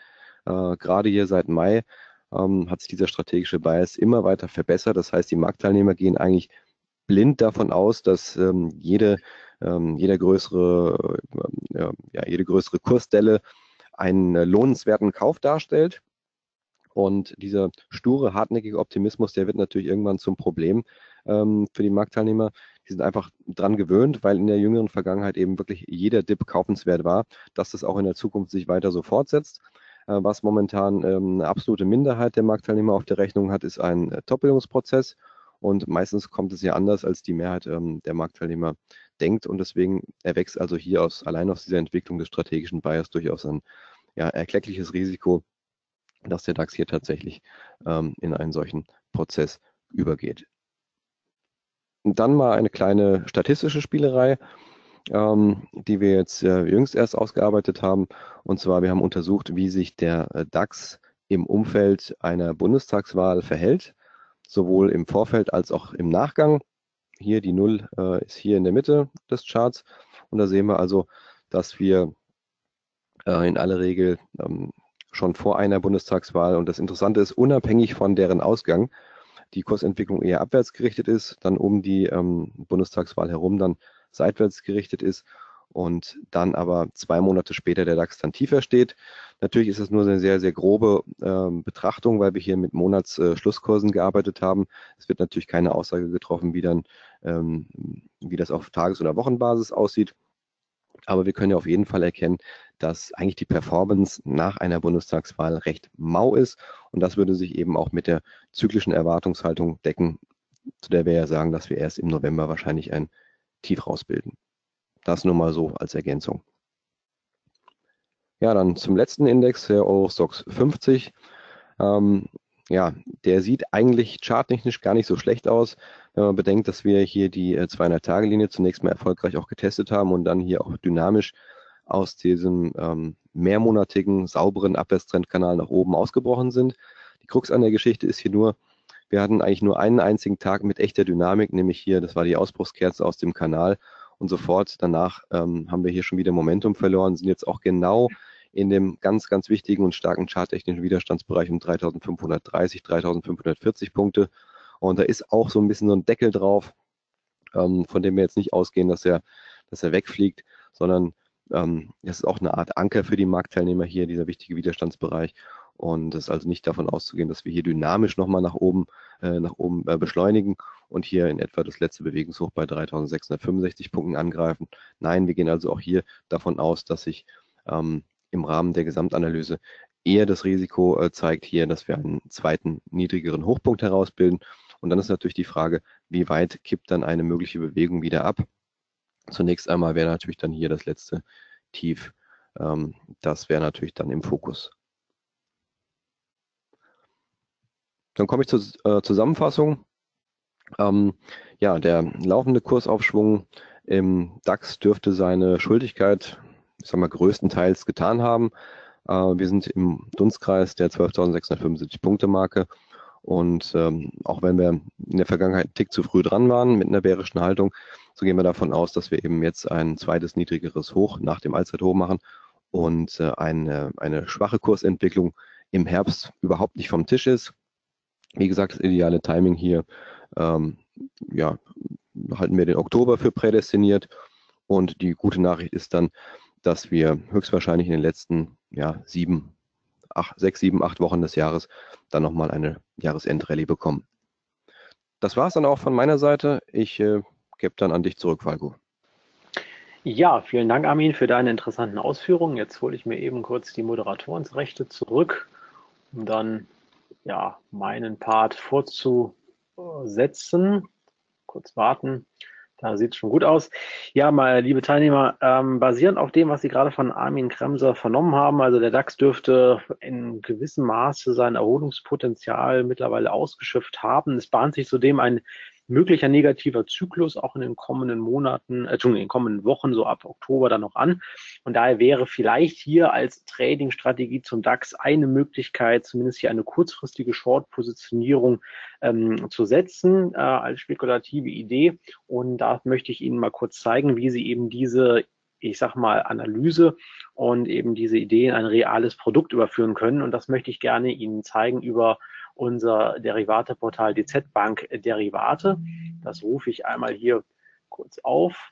Äh, gerade hier seit Mai ähm, hat sich dieser strategische Bias immer weiter verbessert. Das heißt, die Marktteilnehmer gehen eigentlich blind davon aus, dass ähm, jede, ähm, jeder größere, äh, ja, jede größere Kursdelle einen äh, lohnenswerten Kauf darstellt. Und dieser sture, hartnäckige Optimismus, der wird natürlich irgendwann zum Problem ähm, für die Marktteilnehmer. Die sind einfach dran gewöhnt, weil in der jüngeren Vergangenheit eben wirklich jeder Dip kaufenswert war, dass das auch in der Zukunft sich weiter so fortsetzt. Äh, was momentan ähm, eine absolute Minderheit der Marktteilnehmer auf der Rechnung hat, ist ein äh, Top-Bildungsprozess. Und meistens kommt es ja anders, als die Mehrheit ähm, der Marktteilnehmer denkt. Und deswegen erwächst also hier aus, allein aus dieser Entwicklung des strategischen Bias durchaus ein ja, erkleckliches Risiko, dass der DAX hier tatsächlich ähm, in einen solchen Prozess übergeht. Und dann mal eine kleine statistische Spielerei, ähm, die wir jetzt äh, jüngst erst ausgearbeitet haben. Und zwar, wir haben untersucht, wie sich der äh, DAX im Umfeld einer Bundestagswahl verhält, sowohl im Vorfeld als auch im Nachgang. Hier die Null äh, ist hier in der Mitte des Charts. Und da sehen wir also, dass wir äh, in aller Regel ähm, schon vor einer Bundestagswahl. Und das Interessante ist, unabhängig von deren Ausgang, die Kursentwicklung eher abwärts gerichtet ist, dann um die ähm, Bundestagswahl herum dann seitwärts gerichtet ist und dann aber zwei Monate später der DAX dann tiefer steht. Natürlich ist das nur eine sehr, sehr grobe äh, Betrachtung, weil wir hier mit Monatsschlusskursen äh, gearbeitet haben. Es wird natürlich keine Aussage getroffen, wie dann, ähm, wie das auf Tages- oder Wochenbasis aussieht. Aber wir können ja auf jeden Fall erkennen, dass eigentlich die Performance nach einer Bundestagswahl recht mau ist. Und das würde sich eben auch mit der zyklischen Erwartungshaltung decken, zu der wir ja sagen, dass wir erst im November wahrscheinlich ein Tief rausbilden. Das nur mal so als Ergänzung. Ja, dann zum letzten Index, der Eurostox 50. Ähm, ja, der sieht eigentlich charttechnisch gar nicht so schlecht aus, wenn man bedenkt, dass wir hier die 200-Tage-Linie äh, zunächst mal erfolgreich auch getestet haben und dann hier auch dynamisch aus diesem ähm, mehrmonatigen, sauberen Abwärtstrendkanal nach oben ausgebrochen sind. Die Krux an der Geschichte ist hier nur, wir hatten eigentlich nur einen einzigen Tag mit echter Dynamik, nämlich hier, das war die Ausbruchskerze aus dem Kanal und sofort danach ähm, haben wir hier schon wieder Momentum verloren, sind jetzt auch genau in dem ganz, ganz wichtigen und starken charttechnischen Widerstandsbereich um 3530, 3540 Punkte. Und da ist auch so ein bisschen so ein Deckel drauf, ähm, von dem wir jetzt nicht ausgehen, dass er, dass er wegfliegt, sondern ähm, das ist auch eine Art Anker für die Marktteilnehmer hier, dieser wichtige Widerstandsbereich. Und es ist also nicht davon auszugehen, dass wir hier dynamisch nochmal nach oben, äh, nach oben äh, beschleunigen und hier in etwa das letzte Bewegungshoch bei 3665 Punkten angreifen. Nein, wir gehen also auch hier davon aus, dass sich ähm, im Rahmen der Gesamtanalyse eher das Risiko äh, zeigt hier, dass wir einen zweiten niedrigeren Hochpunkt herausbilden. Und dann ist natürlich die Frage, wie weit kippt dann eine mögliche Bewegung wieder ab? Zunächst einmal wäre natürlich dann hier das letzte Tief. Ähm, das wäre natürlich dann im Fokus. Dann komme ich zur äh, Zusammenfassung. Ähm, ja, der laufende Kursaufschwung im DAX dürfte seine Schuldigkeit, ich sag mal, größtenteils getan haben. Äh, wir sind im Dunstkreis der 12.675 Punkte Marke. Und ähm, auch wenn wir in der Vergangenheit einen Tick zu früh dran waren mit einer bärischen Haltung, so gehen wir davon aus, dass wir eben jetzt ein zweites niedrigeres Hoch nach dem Allzeithoch machen und äh, eine, eine schwache Kursentwicklung im Herbst überhaupt nicht vom Tisch ist. Wie gesagt, das ideale Timing hier, ähm, ja, halten wir den Oktober für prädestiniert. Und die gute Nachricht ist dann, dass wir höchstwahrscheinlich in den letzten ja, sieben, acht, sechs, sieben, acht Wochen des Jahres dann nochmal eine Jahresendrallye bekommen. Das war es dann auch von meiner Seite. Ich äh, gebe dann an dich zurück, Falco. Ja, vielen Dank, Armin, für deine interessanten Ausführungen. Jetzt hole ich mir eben kurz die Moderatorenrechte zurück, um dann ja, meinen Part fortzusetzen. Kurz warten. Da sieht es schon gut aus. Ja, mal, liebe Teilnehmer, ähm, basierend auf dem, was Sie gerade von Armin Kremser vernommen haben, also der DAX dürfte in gewissem Maße sein Erholungspotenzial mittlerweile ausgeschöpft haben. Es bahnt sich zudem ein möglicher negativer Zyklus auch in den kommenden Monaten, äh, in den kommenden Wochen, so ab Oktober dann noch an. Und daher wäre vielleicht hier als Trading-Strategie zum DAX eine Möglichkeit, zumindest hier eine kurzfristige Short-Positionierung ähm, zu setzen, äh, als spekulative Idee. Und da möchte ich Ihnen mal kurz zeigen, wie Sie eben diese ich sag mal, Analyse und eben diese Idee in ein reales Produkt überführen können. Und das möchte ich gerne Ihnen zeigen über unser Derivateportal DZ Bank Derivate. Das rufe ich einmal hier kurz auf.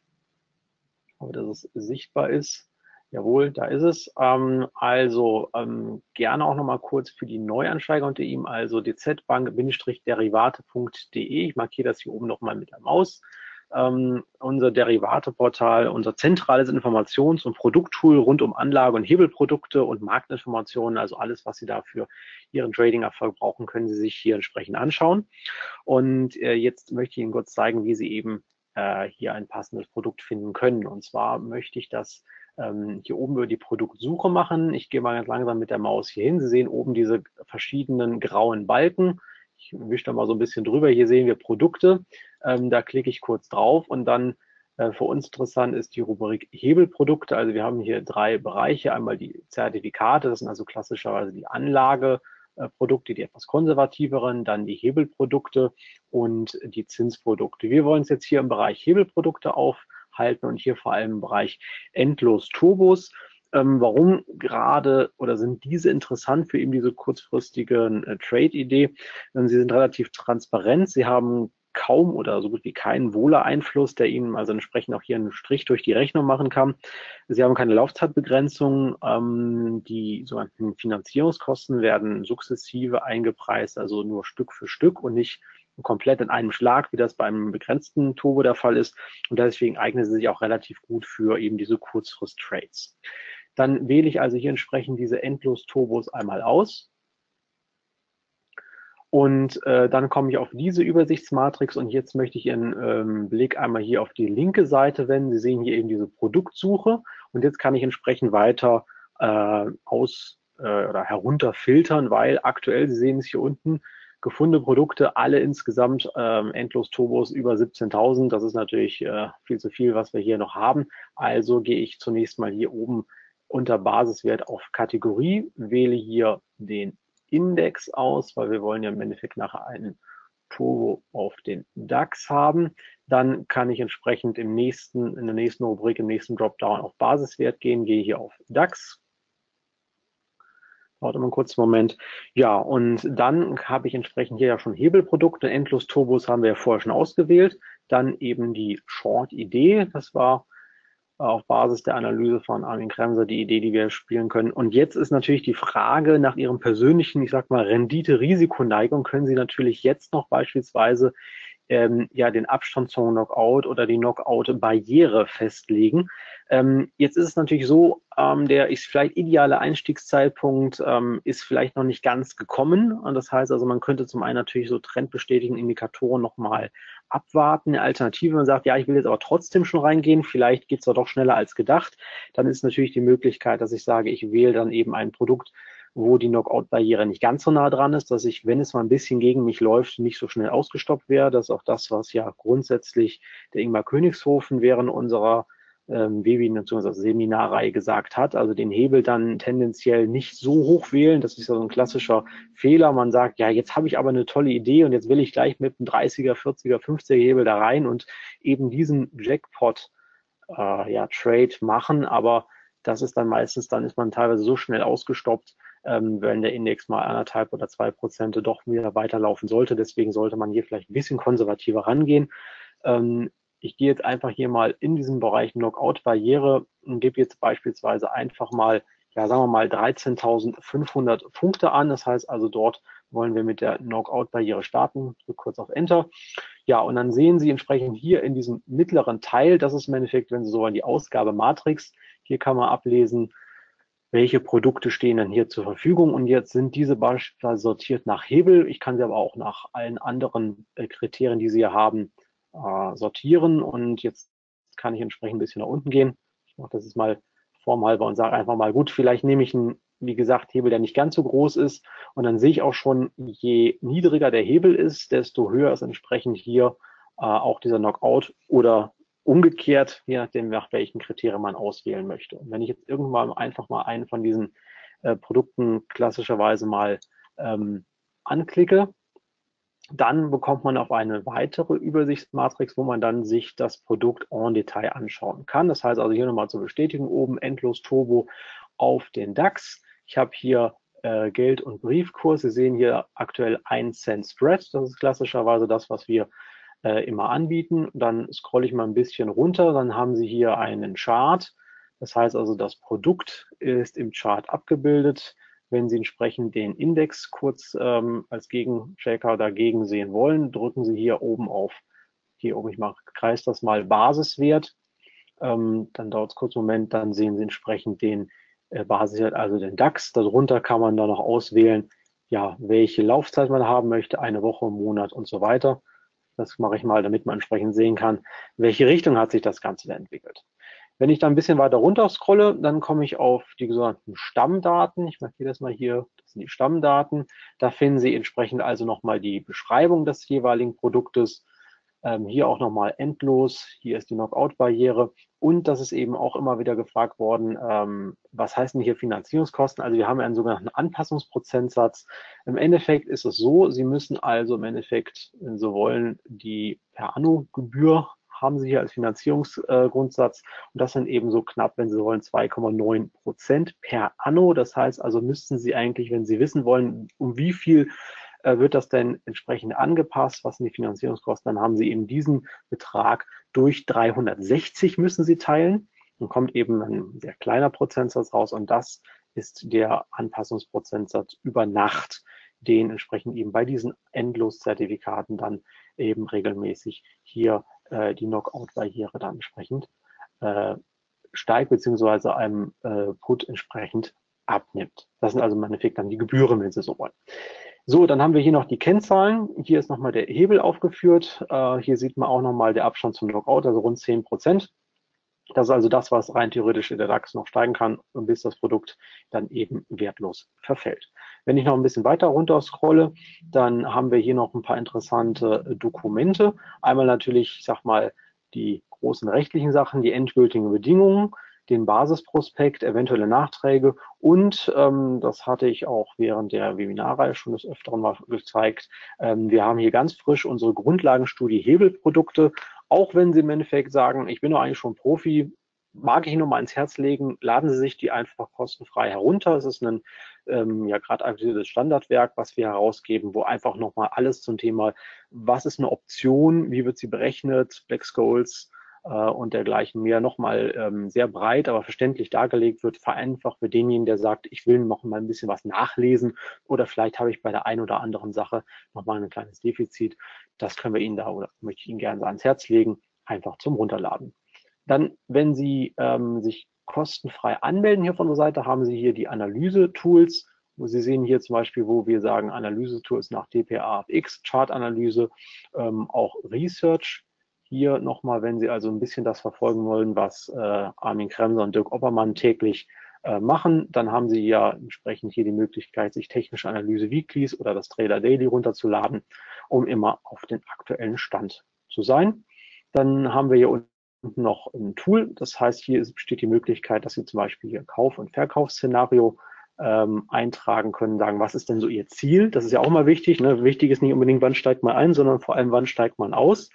Hoffe, dass es sichtbar ist. Jawohl, da ist es. Ähm, also ähm, gerne auch nochmal kurz für die Neuansteiger unter ihm, also dzbank-derivate.de. Ich markiere das hier oben nochmal mit der Maus ähm, unser Derivateportal, unser zentrales Informations- und Produkttool rund um Anlage- und Hebelprodukte und Marktinformationen, also alles, was Sie da für Ihren Trading-Erfolg brauchen, können Sie sich hier entsprechend anschauen. Und äh, jetzt möchte ich Ihnen kurz zeigen, wie Sie eben äh, hier ein passendes Produkt finden können. Und zwar möchte ich das ähm, hier oben über die Produktsuche machen. Ich gehe mal ganz langsam mit der Maus hier hin. Sie sehen oben diese verschiedenen grauen Balken. Ich wische da mal so ein bisschen drüber. Hier sehen wir Produkte. Ähm, da klicke ich kurz drauf und dann äh, für uns interessant ist die Rubrik Hebelprodukte. Also wir haben hier drei Bereiche. Einmal die Zertifikate, das sind also klassischerweise die Anlageprodukte, die etwas konservativeren, dann die Hebelprodukte und die Zinsprodukte. Wir wollen uns jetzt hier im Bereich Hebelprodukte aufhalten und hier vor allem im Bereich Endlos Turbos. Ähm, warum gerade oder sind diese interessant für eben diese kurzfristige äh, Trade-Idee? Ähm, sie sind relativ transparent, sie haben kaum oder so gut wie keinen Wohler-Einfluss, der Ihnen also entsprechend auch hier einen Strich durch die Rechnung machen kann. Sie haben keine Laufzeitbegrenzung. Ähm, die sogenannten Finanzierungskosten werden sukzessive eingepreist, also nur Stück für Stück und nicht komplett in einem Schlag, wie das beim begrenzten Turbo der Fall ist. Und deswegen eignen sie sich auch relativ gut für eben diese Kurzfrist-Trades. Dann wähle ich also hier entsprechend diese Endlos-Turbos einmal aus. Und äh, dann komme ich auf diese Übersichtsmatrix und jetzt möchte ich Ihren ähm, Blick einmal hier auf die linke Seite wenden. Sie sehen hier eben diese Produktsuche und jetzt kann ich entsprechend weiter äh, aus äh, oder herunterfiltern, weil aktuell, Sie sehen es hier unten, gefundene Produkte, alle insgesamt ähm, endlos Turbos über 17.000. Das ist natürlich äh, viel zu viel, was wir hier noch haben. Also gehe ich zunächst mal hier oben unter Basiswert auf Kategorie, wähle hier den Index aus, weil wir wollen ja im Endeffekt nachher einen Turbo auf den DAX haben. Dann kann ich entsprechend im nächsten, in der nächsten Rubrik, im nächsten Dropdown auf Basiswert gehen, gehe hier auf DAX. Dauert immer einen kurzen Moment. Ja, und dann habe ich entsprechend hier ja schon Hebelprodukte. Endlos Turbos haben wir ja vorher schon ausgewählt. Dann eben die Short-Idee. Das war auf Basis der Analyse von Armin Kremser die Idee, die wir spielen können. Und jetzt ist natürlich die Frage nach Ihrem persönlichen, ich sag mal, Rendite-Risikoneigung, können Sie natürlich jetzt noch beispielsweise ähm, ja den Abstand zum Knockout oder die Knockout-Barriere festlegen. Ähm, jetzt ist es natürlich so, ähm, der ist vielleicht ideale Einstiegszeitpunkt ähm, ist vielleicht noch nicht ganz gekommen. Und das heißt also, man könnte zum einen natürlich so trendbestätigende Indikatoren nochmal abwarten. Eine Alternative, man sagt, ja, ich will jetzt aber trotzdem schon reingehen, vielleicht geht es doch schneller als gedacht. Dann ist natürlich die Möglichkeit, dass ich sage, ich wähle dann eben ein Produkt, wo die Knockout-Barriere nicht ganz so nah dran ist, dass ich, wenn es mal ein bisschen gegen mich läuft, nicht so schnell ausgestoppt wäre. Das ist auch das, was ja grundsätzlich der Ingmar Königshofen während unserer ähm, Webinar bzw. Seminarreihe gesagt hat. Also den Hebel dann tendenziell nicht so hoch wählen. Das ist ja so ein klassischer Fehler. Man sagt, ja, jetzt habe ich aber eine tolle Idee und jetzt will ich gleich mit einem 30er, 40er, 50er Hebel da rein und eben diesen Jackpot äh, ja, Trade machen. Aber das ist dann meistens, dann ist man teilweise so schnell ausgestoppt, ähm, wenn der Index mal anderthalb oder zwei Prozent doch wieder weiterlaufen sollte. Deswegen sollte man hier vielleicht ein bisschen konservativer rangehen. Ähm, ich gehe jetzt einfach hier mal in diesem Bereich Knockout-Barriere und gebe jetzt beispielsweise einfach mal, ja, sagen wir mal 13.500 Punkte an. Das heißt also, dort wollen wir mit der Knockout-Barriere starten. Drück kurz auf Enter. Ja, und dann sehen Sie entsprechend hier in diesem mittleren Teil, das ist im Endeffekt, wenn Sie so wollen, die Ausgabematrix. Hier kann man ablesen, welche Produkte stehen dann hier zur Verfügung. Und jetzt sind diese beispielsweise sortiert nach Hebel. Ich kann sie aber auch nach allen anderen äh, Kriterien, die Sie hier haben, äh, sortieren. Und jetzt kann ich entsprechend ein bisschen nach unten gehen. Ich mache das jetzt mal formhalber und sage einfach mal, gut, vielleicht nehme ich einen, wie gesagt, Hebel, der nicht ganz so groß ist. Und dann sehe ich auch schon, je niedriger der Hebel ist, desto höher ist entsprechend hier äh, auch dieser Knockout oder umgekehrt, je nachdem, nach welchen Kriterien man auswählen möchte. Und wenn ich jetzt irgendwann einfach mal einen von diesen äh, Produkten klassischerweise mal ähm, anklicke, dann bekommt man auf eine weitere Übersichtsmatrix, wo man dann sich das Produkt en Detail anschauen kann. Das heißt also hier nochmal zur Bestätigung oben endlos Turbo auf den DAX. Ich habe hier äh, Geld- und Briefkurs. Sie sehen hier aktuell 1 Cent Spread. Das ist klassischerweise das, was wir äh, immer anbieten. Dann scrolle ich mal ein bisschen runter, dann haben Sie hier einen Chart. Das heißt also, das Produkt ist im Chart abgebildet. Wenn Sie entsprechend den Index kurz ähm, als Gegenchecker dagegen sehen wollen, drücken Sie hier oben auf, hier oben, ich mache, kreis das mal Basiswert. Ähm, dann dauert es kurz einen Moment, dann sehen Sie entsprechend den äh, Basiswert, also den DAX. Darunter kann man dann noch auswählen, ja, welche Laufzeit man haben möchte, eine Woche, Monat und so weiter. Das mache ich mal, damit man entsprechend sehen kann, welche Richtung hat sich das Ganze entwickelt. Wenn ich da ein bisschen weiter runter scrolle, dann komme ich auf die sogenannten Stammdaten. Ich markiere das mal hier, das sind die Stammdaten. Da finden Sie entsprechend also nochmal die Beschreibung des jeweiligen Produktes, ähm, hier auch nochmal endlos. Hier ist die Knockout-Barriere. Und das ist eben auch immer wieder gefragt worden, ähm, was heißen hier Finanzierungskosten? Also wir haben einen sogenannten Anpassungsprozentsatz. Im Endeffekt ist es so, Sie müssen also im Endeffekt, wenn Sie wollen, die per Anno-Gebühr haben Sie hier als Finanzierungsgrundsatz. und das sind eben so knapp, wenn Sie wollen, 2,9 Prozent per Anno. Das heißt also, müssten Sie eigentlich, wenn Sie wissen wollen, um wie viel äh, wird das denn entsprechend angepasst, was sind die Finanzierungskosten, dann haben Sie eben diesen Betrag durch 360 müssen Sie teilen. Dann kommt eben ein sehr kleiner Prozentsatz raus und das ist der Anpassungsprozentsatz über Nacht, den entsprechend eben bei diesen Endloszertifikaten dann eben regelmäßig hier äh, die Knockout-Barriere dann entsprechend äh, steigt, beziehungsweise einem äh, Put entsprechend abnimmt. Das sind also im Endeffekt dann die Gebühren, wenn Sie so wollen. So, dann haben wir hier noch die Kennzahlen. Hier ist nochmal der Hebel aufgeführt. Äh, hier sieht man auch nochmal der Abstand zum Knockout, also rund 10 Prozent. Das ist also das, was rein theoretisch in der DAX noch steigen kann, bis das Produkt dann eben wertlos verfällt. Wenn ich noch ein bisschen weiter runter scrolle, dann haben wir hier noch ein paar interessante Dokumente. Einmal natürlich, ich sag mal, die großen rechtlichen Sachen, die endgültigen Bedingungen, den Basisprospekt, eventuelle Nachträge und ähm, das hatte ich auch während der Webinarreihe schon des Öfteren mal gezeigt. Ähm, wir haben hier ganz frisch unsere Grundlagenstudie Hebelprodukte. Auch wenn Sie im Endeffekt sagen, ich bin doch eigentlich schon Profi, mag ich Ihnen nochmal ins Herz legen, laden Sie sich die einfach kostenfrei herunter. Es ist ein, ähm, ja, gerade aktuelles Standardwerk, was wir herausgeben, wo einfach nochmal alles zum Thema, was ist eine Option, wie wird sie berechnet, Black Scholes, äh, und dergleichen mehr nochmal ähm, sehr breit, aber verständlich dargelegt wird, vereinfacht für denjenigen, der sagt, ich will noch mal ein bisschen was nachlesen oder vielleicht habe ich bei der einen oder anderen Sache nochmal ein kleines Defizit. Das können wir Ihnen da oder möchte ich Ihnen gerne ans Herz legen, einfach zum Runterladen. Dann, wenn Sie ähm, sich kostenfrei anmelden hier von der Seite, haben Sie hier die Analyse-Tools. Sie sehen hier zum Beispiel, wo wir sagen, Analyse-Tools nach DPA-X, Chart-Analyse, ähm, auch Research hier nochmal, wenn Sie also ein bisschen das verfolgen wollen, was äh, Armin Kremser und Dirk Oppermann täglich äh, machen, dann haben Sie ja entsprechend hier die Möglichkeit, sich technische Analyse Weeklies oder das Trader Daily runterzuladen, um immer auf den aktuellen Stand zu sein. Dann haben wir hier unten noch ein Tool. Das heißt, hier besteht die Möglichkeit, dass Sie zum Beispiel hier Kauf- und Verkaufsszenario ähm, eintragen können, sagen, was ist denn so Ihr Ziel? Das ist ja auch mal wichtig. Ne? Wichtig ist nicht unbedingt, wann steigt man ein, sondern vor allem, wann steigt man aus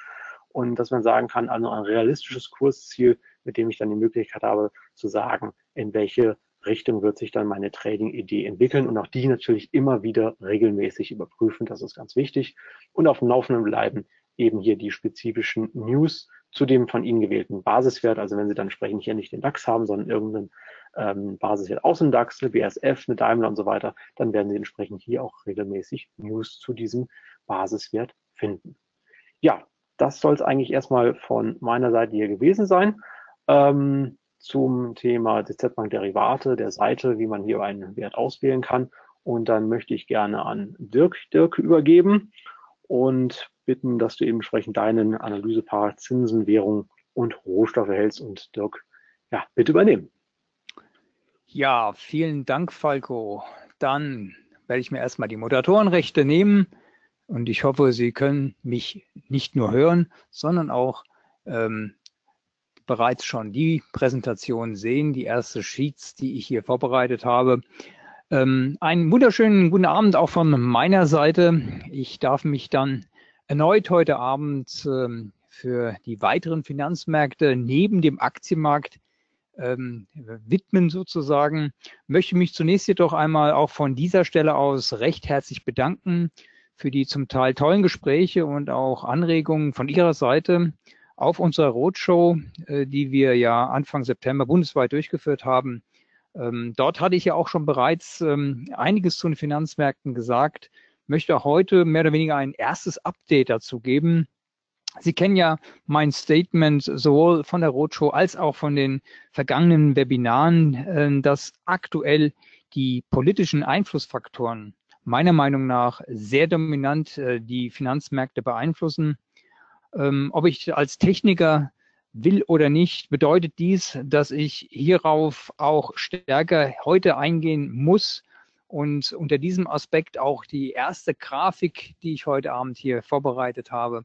und dass man sagen kann, also ein realistisches Kursziel, mit dem ich dann die Möglichkeit habe zu sagen, in welche Richtung wird sich dann meine Trading-Idee entwickeln und auch die natürlich immer wieder regelmäßig überprüfen. Das ist ganz wichtig. Und auf dem Laufenden bleiben eben hier die spezifischen News zu dem von Ihnen gewählten Basiswert. Also wenn Sie dann sprechen hier nicht den DAX haben, sondern irgendeinen ähm, Basiswert aus dem DAX, eine BSF, eine Daimler und so weiter, dann werden Sie entsprechend hier auch regelmäßig News zu diesem Basiswert finden. Ja, das soll es eigentlich erstmal von meiner Seite hier gewesen sein. Ähm, zum Thema DZ-Bank-Derivate, der Seite, wie man hier einen Wert auswählen kann. Und dann möchte ich gerne an Dirk, Dirk übergeben und bitten, dass du eben entsprechend deinen Analysepart Zinsen, Währung und Rohstoffe hältst. Und Dirk, ja, bitte übernehmen. Ja, vielen Dank, Falco. Dann werde ich mir erstmal die Moderatorenrechte nehmen und ich hoffe, Sie können mich nicht nur hören, sondern auch ähm, bereits schon die Präsentation sehen, die erste Sheets, die ich hier vorbereitet habe. Ähm, einen wunderschönen guten Abend auch von meiner Seite. Ich darf mich dann erneut heute Abend ähm, für die weiteren Finanzmärkte neben dem Aktienmarkt ähm, widmen sozusagen. Möchte mich zunächst jedoch einmal auch von dieser Stelle aus recht herzlich bedanken für die zum Teil tollen Gespräche und auch Anregungen von Ihrer Seite auf unserer Roadshow, äh, die wir ja Anfang September bundesweit durchgeführt haben. Ähm, dort hatte ich ja auch schon bereits ähm, einiges zu den Finanzmärkten gesagt, möchte heute mehr oder weniger ein erstes Update dazu geben. Sie kennen ja mein Statement sowohl von der Roadshow als auch von den vergangenen Webinaren, äh, dass aktuell die politischen Einflussfaktoren meiner Meinung nach sehr dominant äh, die Finanzmärkte beeinflussen. Ähm, ob ich als Techniker will oder nicht, bedeutet dies, dass ich hierauf auch stärker heute eingehen muss und unter diesem Aspekt auch die erste Grafik, die ich heute Abend hier vorbereitet habe,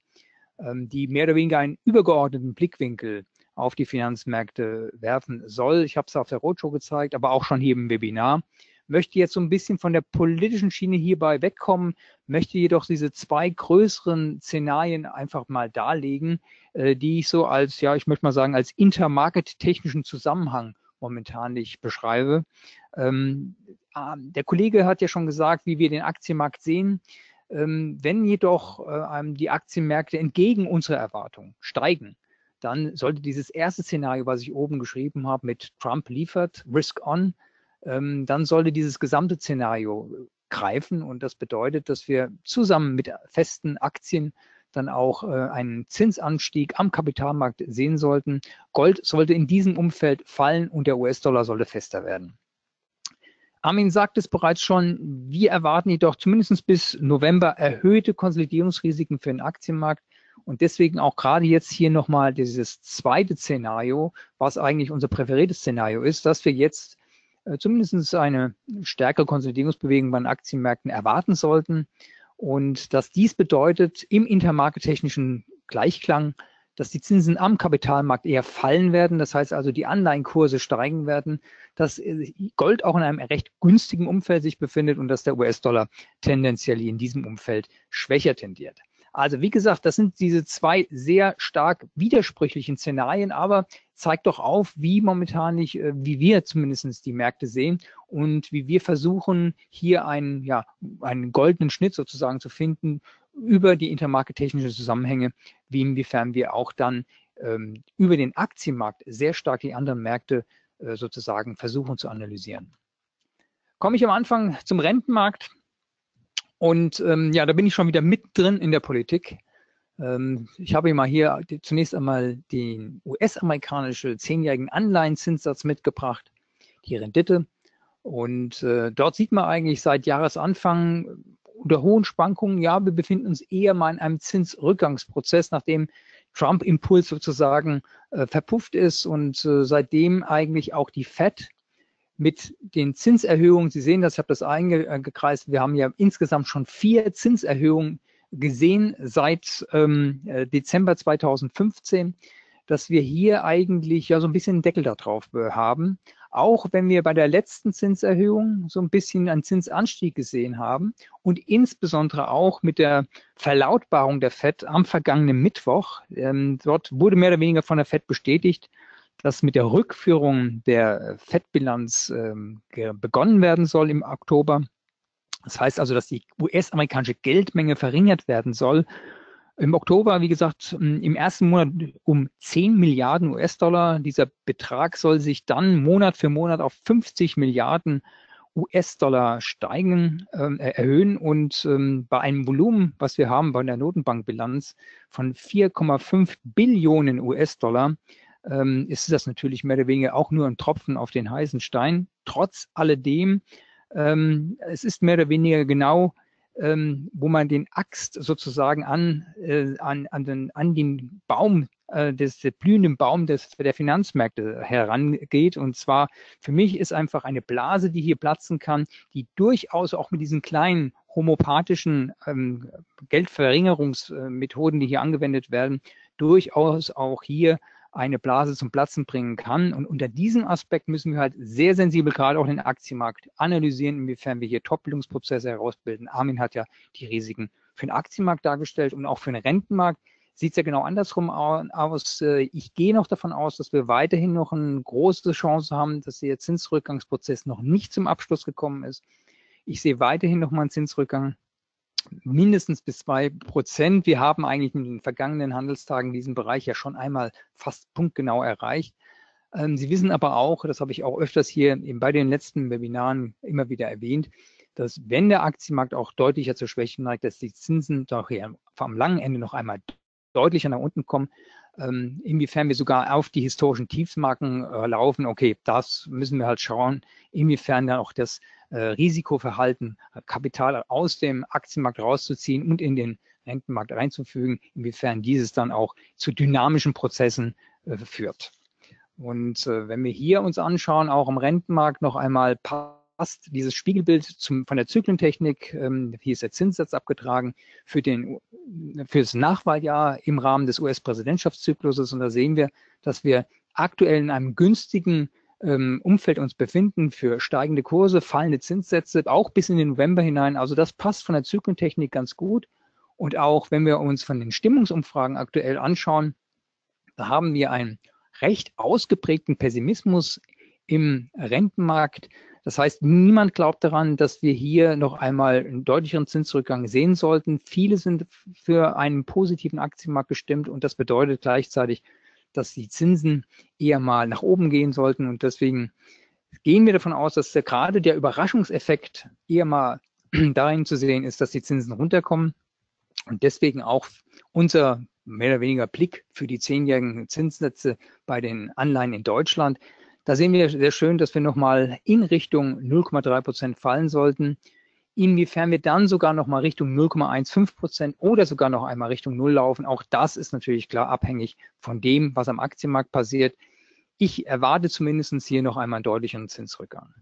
ähm, die mehr oder weniger einen übergeordneten Blickwinkel auf die Finanzmärkte werfen soll. Ich habe es auf der Roadshow gezeigt, aber auch schon hier im Webinar möchte jetzt so ein bisschen von der politischen Schiene hierbei wegkommen, möchte jedoch diese zwei größeren Szenarien einfach mal darlegen, äh, die ich so als, ja, ich möchte mal sagen, als intermarket-technischen Zusammenhang momentan nicht beschreibe. Ähm, ah, der Kollege hat ja schon gesagt, wie wir den Aktienmarkt sehen. Ähm, wenn jedoch äh, die Aktienmärkte entgegen unserer Erwartung steigen, dann sollte dieses erste Szenario, was ich oben geschrieben habe, mit Trump liefert, Risk On, dann sollte dieses gesamte Szenario greifen. Und das bedeutet, dass wir zusammen mit festen Aktien dann auch äh, einen Zinsanstieg am Kapitalmarkt sehen sollten. Gold sollte in diesem Umfeld fallen und der US-Dollar sollte fester werden. Armin sagt es bereits schon, wir erwarten jedoch zumindest bis November erhöhte Konsolidierungsrisiken für den Aktienmarkt. Und deswegen auch gerade jetzt hier nochmal dieses zweite Szenario, was eigentlich unser präferiertes Szenario ist, dass wir jetzt äh, zumindest eine stärkere Konsolidierungsbewegung bei den Aktienmärkten erwarten sollten. Und dass dies bedeutet im intermarkettechnischen Gleichklang, dass die Zinsen am Kapitalmarkt eher fallen werden. Das heißt also, die Anleihenkurse steigen werden, dass äh, Gold auch in einem recht günstigen Umfeld sich befindet und dass der US-Dollar tendenziell in diesem Umfeld schwächer tendiert. Also wie gesagt, das sind diese zwei sehr stark widersprüchlichen Szenarien, aber zeigt doch auf, wie momentan nicht, äh, wie wir zumindest die Märkte sehen und wie wir versuchen, hier einen, ja, einen goldenen Schnitt sozusagen zu finden über die intermarkettechnischen Zusammenhänge, wie inwiefern wir auch dann ähm, über den Aktienmarkt sehr stark die anderen Märkte äh, sozusagen versuchen zu analysieren. Komme ich am Anfang zum Rentenmarkt. Und ähm, ja, da bin ich schon wieder mit drin in der Politik. Ähm, ich habe mal hier zunächst einmal den US-amerikanische zehnjährigen Anleihenzinssatz mitgebracht, die Rendite. Und äh, dort sieht man eigentlich seit Jahresanfang unter hohen Schwankungen, ja, wir befinden uns eher mal in einem Zinsrückgangsprozess, nachdem Trump-Impuls sozusagen äh, verpufft ist und äh, seitdem eigentlich auch die Fed mit den Zinserhöhungen, Sie sehen das, ich habe das eingekreist, wir haben ja insgesamt schon vier Zinserhöhungen gesehen seit ähm, äh, Dezember 2015, dass wir hier eigentlich ja so ein bisschen einen Deckel darauf äh, haben. Auch wenn wir bei der letzten Zinserhöhung so ein bisschen einen Zinsanstieg gesehen haben und insbesondere auch mit der Verlautbarung der FED am vergangenen Mittwoch, ähm, dort wurde mehr oder weniger von der FED bestätigt, dass mit der Rückführung der Fettbilanz ähm, begonnen werden soll im Oktober. Das heißt also, dass die US-amerikanische Geldmenge verringert werden soll. Im Oktober, wie gesagt, im ersten Monat um 10 Milliarden US-Dollar. Dieser Betrag soll sich dann Monat für Monat auf 50 Milliarden US-Dollar steigen, äh, erhöhen und ähm, bei einem Volumen, was wir haben bei der Notenbankbilanz von 4,5 Billionen US-Dollar, ähm, ist das natürlich mehr oder weniger auch nur ein Tropfen auf den heißen Stein. Trotz alledem, ähm, es ist mehr oder weniger genau, ähm, wo man den Axt sozusagen an, äh, an, an, den, an den Baum äh, des blühenden Baum des, der Finanzmärkte herangeht. Und zwar für mich ist einfach eine Blase, die hier platzen kann, die durchaus auch mit diesen kleinen homopathischen ähm, Geldverringerungsmethoden, die hier angewendet werden, durchaus auch hier eine Blase zum Platzen bringen kann. Und unter diesem Aspekt müssen wir halt sehr sensibel gerade auch den Aktienmarkt analysieren, inwiefern wir hier Top-Bildungsprozesse herausbilden. Armin hat ja die Risiken für den Aktienmarkt dargestellt und auch für den Rentenmarkt sieht es ja genau andersrum aus. Ich gehe noch davon aus, dass wir weiterhin noch eine große Chance haben, dass der Zinsrückgangsprozess noch nicht zum Abschluss gekommen ist. Ich sehe weiterhin noch mal einen Zinsrückgang mindestens bis zwei Prozent. Wir haben eigentlich in den vergangenen Handelstagen diesen Bereich ja schon einmal fast punktgenau erreicht. Ähm, Sie wissen aber auch, das habe ich auch öfters hier bei den letzten Webinaren immer wieder erwähnt, dass wenn der Aktienmarkt auch deutlicher zu schwächen neigt, dass die Zinsen doch hier am langen Ende noch einmal deutlicher nach unten kommen. Ähm, inwiefern wir sogar auf die historischen Tiefsmarken äh, laufen, okay, das müssen wir halt schauen, inwiefern dann auch das äh, Risikoverhalten, äh, Kapital aus dem Aktienmarkt rauszuziehen und in den Rentenmarkt reinzufügen, inwiefern dieses dann auch zu dynamischen Prozessen äh, führt. Und äh, wenn wir hier uns anschauen, auch im Rentenmarkt noch einmal passt dieses Spiegelbild zum, von der Zyklentechnik, ähm, hier ist der Zinssatz abgetragen, für, den, für das Nachwahljahr im Rahmen des US-Präsidentschaftszyklus. Und da sehen wir, dass wir aktuell in einem günstigen ähm, Umfeld uns befinden für steigende Kurse, fallende Zinssätze, auch bis in den November hinein. Also das passt von der Zyklentechnik ganz gut. Und auch wenn wir uns von den Stimmungsumfragen aktuell anschauen, da haben wir einen recht ausgeprägten Pessimismus im Rentenmarkt. Das heißt, niemand glaubt daran, dass wir hier noch einmal einen deutlicheren Zinsrückgang sehen sollten. Viele sind für einen positiven Aktienmarkt gestimmt und das bedeutet gleichzeitig, dass die Zinsen eher mal nach oben gehen sollten. Und deswegen gehen wir davon aus, dass gerade der Überraschungseffekt eher mal darin zu sehen ist, dass die Zinsen runterkommen. Und deswegen auch unser mehr oder weniger Blick für die zehnjährigen Zinssätze bei den Anleihen in Deutschland. Da sehen wir sehr schön, dass wir nochmal in Richtung 0,3 Prozent fallen sollten. Inwiefern wir dann sogar nochmal Richtung 0,15 Prozent oder sogar noch einmal Richtung Null laufen, auch das ist natürlich klar abhängig von dem, was am Aktienmarkt passiert. Ich erwarte zumindest hier noch einmal einen deutlichen Zinsrückgang.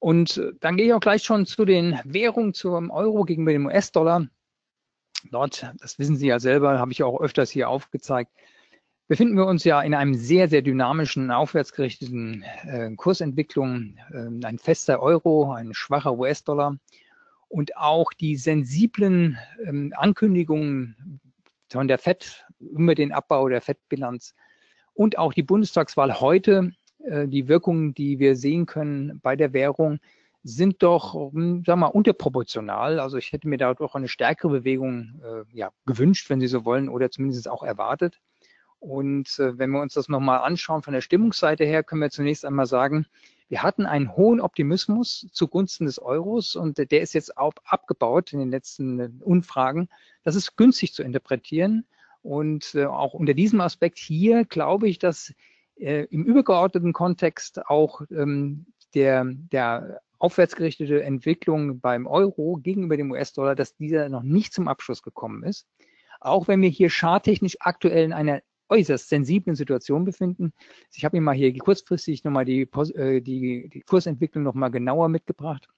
Und äh, dann gehe ich auch gleich schon zu den Währungen, zum Euro gegenüber dem US-Dollar. Dort, das wissen Sie ja selber, habe ich auch öfters hier aufgezeigt, befinden wir uns ja in einem sehr, sehr dynamischen, aufwärtsgerichteten äh, Kursentwicklung. Äh, ein fester Euro, ein schwacher US-Dollar und auch die sensiblen ähm, Ankündigungen von der FED über den Abbau der FED-Bilanz und auch die Bundestagswahl heute, äh, die Wirkungen, die wir sehen können bei der Währung, sind doch, hm, sagen wir mal, unterproportional. Also ich hätte mir da doch eine stärkere Bewegung äh, ja, gewünscht, wenn Sie so wollen, oder zumindest auch erwartet. Und äh, wenn wir uns das nochmal anschauen von der Stimmungsseite her, können wir zunächst einmal sagen, wir hatten einen hohen Optimismus zugunsten des Euros und der ist jetzt auch abgebaut in den letzten äh, Umfragen. Das ist günstig zu interpretieren. Und äh, auch unter diesem Aspekt hier glaube ich, dass äh, im übergeordneten Kontext auch ähm, der, der aufwärtsgerichtete Entwicklung beim Euro gegenüber dem US-Dollar, dass dieser noch nicht zum Abschluss gekommen ist. Auch wenn wir hier charttechnisch aktuell in einer äußerst sensiblen Situation befinden. Ich habe Ihnen mal hier kurzfristig nochmal die, äh, die, die Kursentwicklung nochmal genauer mitgebracht.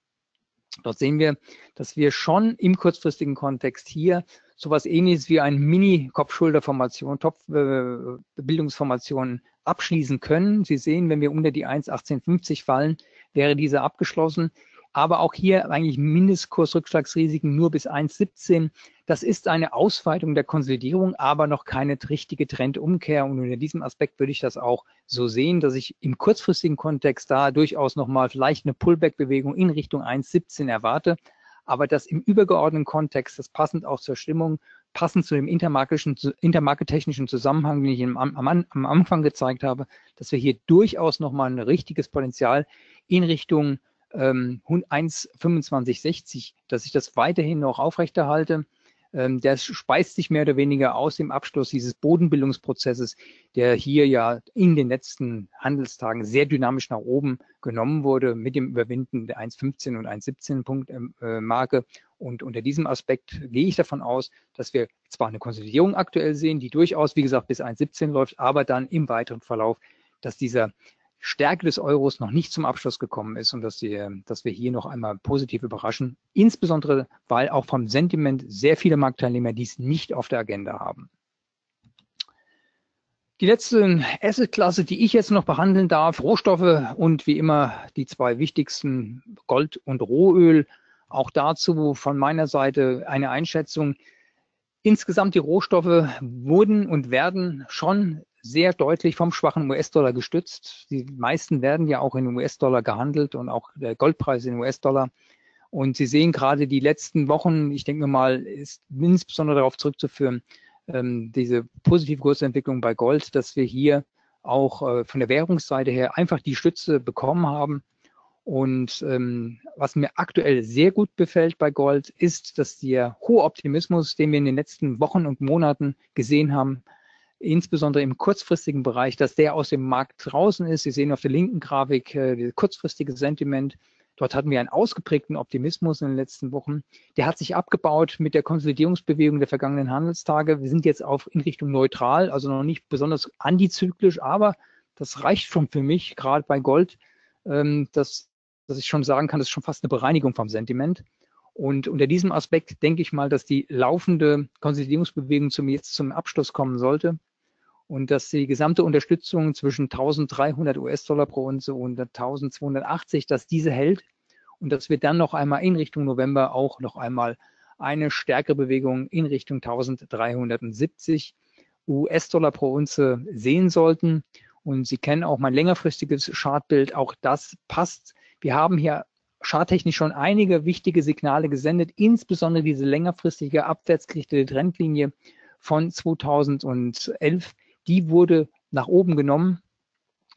Dort sehen wir, dass wir schon im kurzfristigen Kontext hier sowas ähnliches wie eine Mini-Kopfschulterformation, Top-Bildungsformation äh, abschließen können. Sie sehen, wenn wir unter die 1,1850 fallen, wäre diese abgeschlossen aber auch hier eigentlich Mindestkursrückschlagsrisiken nur bis 1,17. Das ist eine Ausweitung der Konsolidierung, aber noch keine richtige Trendumkehr. Und unter diesem Aspekt würde ich das auch so sehen, dass ich im kurzfristigen Kontext da durchaus nochmal vielleicht eine Pullback-Bewegung in Richtung 1,17 erwarte. Aber das im übergeordneten Kontext, das passend auch zur Stimmung, passend zu dem intermarkettechnischen Zusammenhang, den ich am, am, am Anfang gezeigt habe, dass wir hier durchaus nochmal ein richtiges Potenzial in Richtung ähm, 1,2560, dass ich das weiterhin noch aufrechterhalte. Ähm, der speist sich mehr oder weniger aus dem Abschluss dieses Bodenbildungsprozesses, der hier ja in den letzten Handelstagen sehr dynamisch nach oben genommen wurde mit dem Überwinden der 1,15 und 1,17 Punkt ähm, äh, Marke. Und unter diesem Aspekt gehe ich davon aus, dass wir zwar eine Konsolidierung aktuell sehen, die durchaus, wie gesagt, bis 1,17 läuft, aber dann im weiteren Verlauf, dass dieser Stärke des Euros noch nicht zum Abschluss gekommen ist und dass, die, dass wir hier noch einmal positiv überraschen, insbesondere weil auch vom Sentiment sehr viele Marktteilnehmer dies nicht auf der Agenda haben. Die letzte Assetklasse, die ich jetzt noch behandeln darf, Rohstoffe und wie immer die zwei wichtigsten, Gold und Rohöl. Auch dazu von meiner Seite eine Einschätzung. Insgesamt die Rohstoffe wurden und werden schon sehr deutlich vom schwachen US-Dollar gestützt. Die meisten werden ja auch in US-Dollar gehandelt und auch der Goldpreis in US-Dollar. Und Sie sehen gerade die letzten Wochen, ich denke mal, ist insbesondere darauf zurückzuführen, ähm, diese positive Kursentwicklung bei Gold, dass wir hier auch äh, von der Währungsseite her einfach die Stütze bekommen haben. Und ähm, was mir aktuell sehr gut befällt bei Gold, ist, dass der hohe Optimismus, den wir in den letzten Wochen und Monaten gesehen haben, insbesondere im kurzfristigen Bereich, dass der aus dem Markt draußen ist. Sie sehen auf der linken Grafik äh, das kurzfristige Sentiment. Dort hatten wir einen ausgeprägten Optimismus in den letzten Wochen. Der hat sich abgebaut mit der Konsolidierungsbewegung der vergangenen Handelstage. Wir sind jetzt auf in Richtung neutral, also noch nicht besonders antizyklisch, aber das reicht schon für mich, gerade bei Gold, ähm, dass, dass ich schon sagen kann, das ist schon fast eine Bereinigung vom Sentiment. Und unter diesem Aspekt denke ich mal, dass die laufende Konsolidierungsbewegung zum, jetzt zum Abschluss kommen sollte. Und dass die gesamte Unterstützung zwischen 1300 US-Dollar pro Unze und 1280, dass diese hält und dass wir dann noch einmal in Richtung November auch noch einmal eine stärkere Bewegung in Richtung 1370 US-Dollar pro Unze sehen sollten. Und Sie kennen auch mein längerfristiges Chartbild. Auch das passt. Wir haben hier charttechnisch schon einige wichtige Signale gesendet, insbesondere diese längerfristige abwärtsgerichtete Trendlinie von 2011. Die wurde nach oben genommen.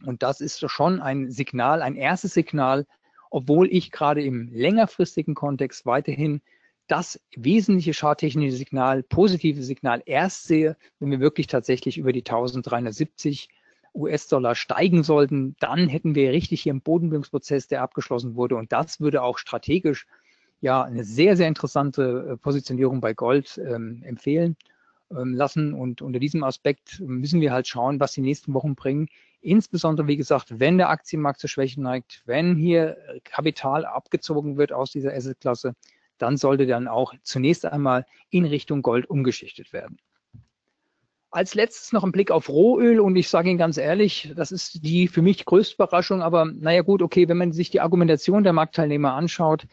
Und das ist schon ein Signal, ein erstes Signal, obwohl ich gerade im längerfristigen Kontext weiterhin das wesentliche charttechnische Signal, positive Signal erst sehe, wenn wir wirklich tatsächlich über die 1370 US-Dollar steigen sollten, dann hätten wir richtig hier einen Bodenbildungsprozess, der abgeschlossen wurde. Und das würde auch strategisch ja eine sehr, sehr interessante äh, Positionierung bei Gold ähm, empfehlen lassen. Und unter diesem Aspekt müssen wir halt schauen, was die nächsten Wochen bringen. Insbesondere, wie gesagt, wenn der Aktienmarkt zur Schwäche neigt, wenn hier Kapital abgezogen wird aus dieser Assetklasse, dann sollte dann auch zunächst einmal in Richtung Gold umgeschichtet werden. Als letztes noch ein Blick auf Rohöl und ich sage Ihnen ganz ehrlich, das ist die für mich größte Überraschung, aber naja gut, okay, wenn man sich die Argumentation der Marktteilnehmer anschaut,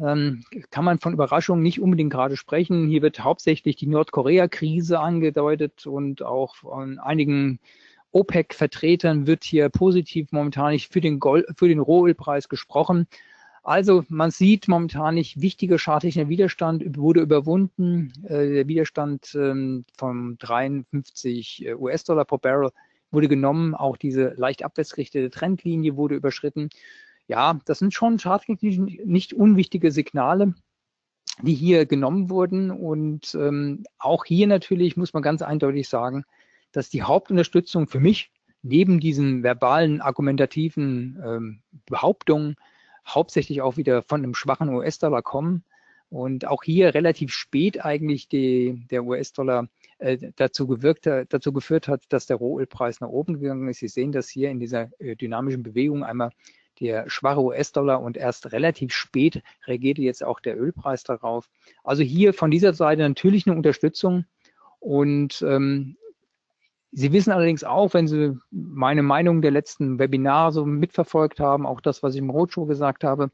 ähm, kann man von Überraschungen nicht unbedingt gerade sprechen. Hier wird hauptsächlich die Nordkorea-Krise angedeutet und auch von einigen OPEC-Vertretern wird hier positiv momentan nicht für den, Gold, für den Rohölpreis gesprochen. Also man sieht momentan nicht, wichtiger charttechnischer Widerstand wurde überwunden. Äh, der Widerstand ähm, von 53 äh, US-Dollar pro Barrel wurde genommen. Auch diese leicht abwärtsgerichtete Trendlinie wurde überschritten. Ja, das sind schon charttechnisch nicht unwichtige Signale, die hier genommen wurden. Und ähm, auch hier natürlich muss man ganz eindeutig sagen, dass die Hauptunterstützung für mich neben diesen verbalen, argumentativen ähm, Behauptungen hauptsächlich auch wieder von einem schwachen US-Dollar kommen. Und auch hier relativ spät eigentlich die, der US-Dollar äh, dazu, dazu geführt hat, dass der Rohölpreis nach oben gegangen ist. Sie sehen das hier in dieser äh, dynamischen Bewegung einmal der schwache US-Dollar und erst relativ spät reagierte jetzt auch der Ölpreis darauf. Also hier von dieser Seite natürlich eine Unterstützung. Und ähm, Sie wissen allerdings auch, wenn Sie meine Meinung der letzten Webinare so mitverfolgt haben, auch das, was ich im Roadshow gesagt habe,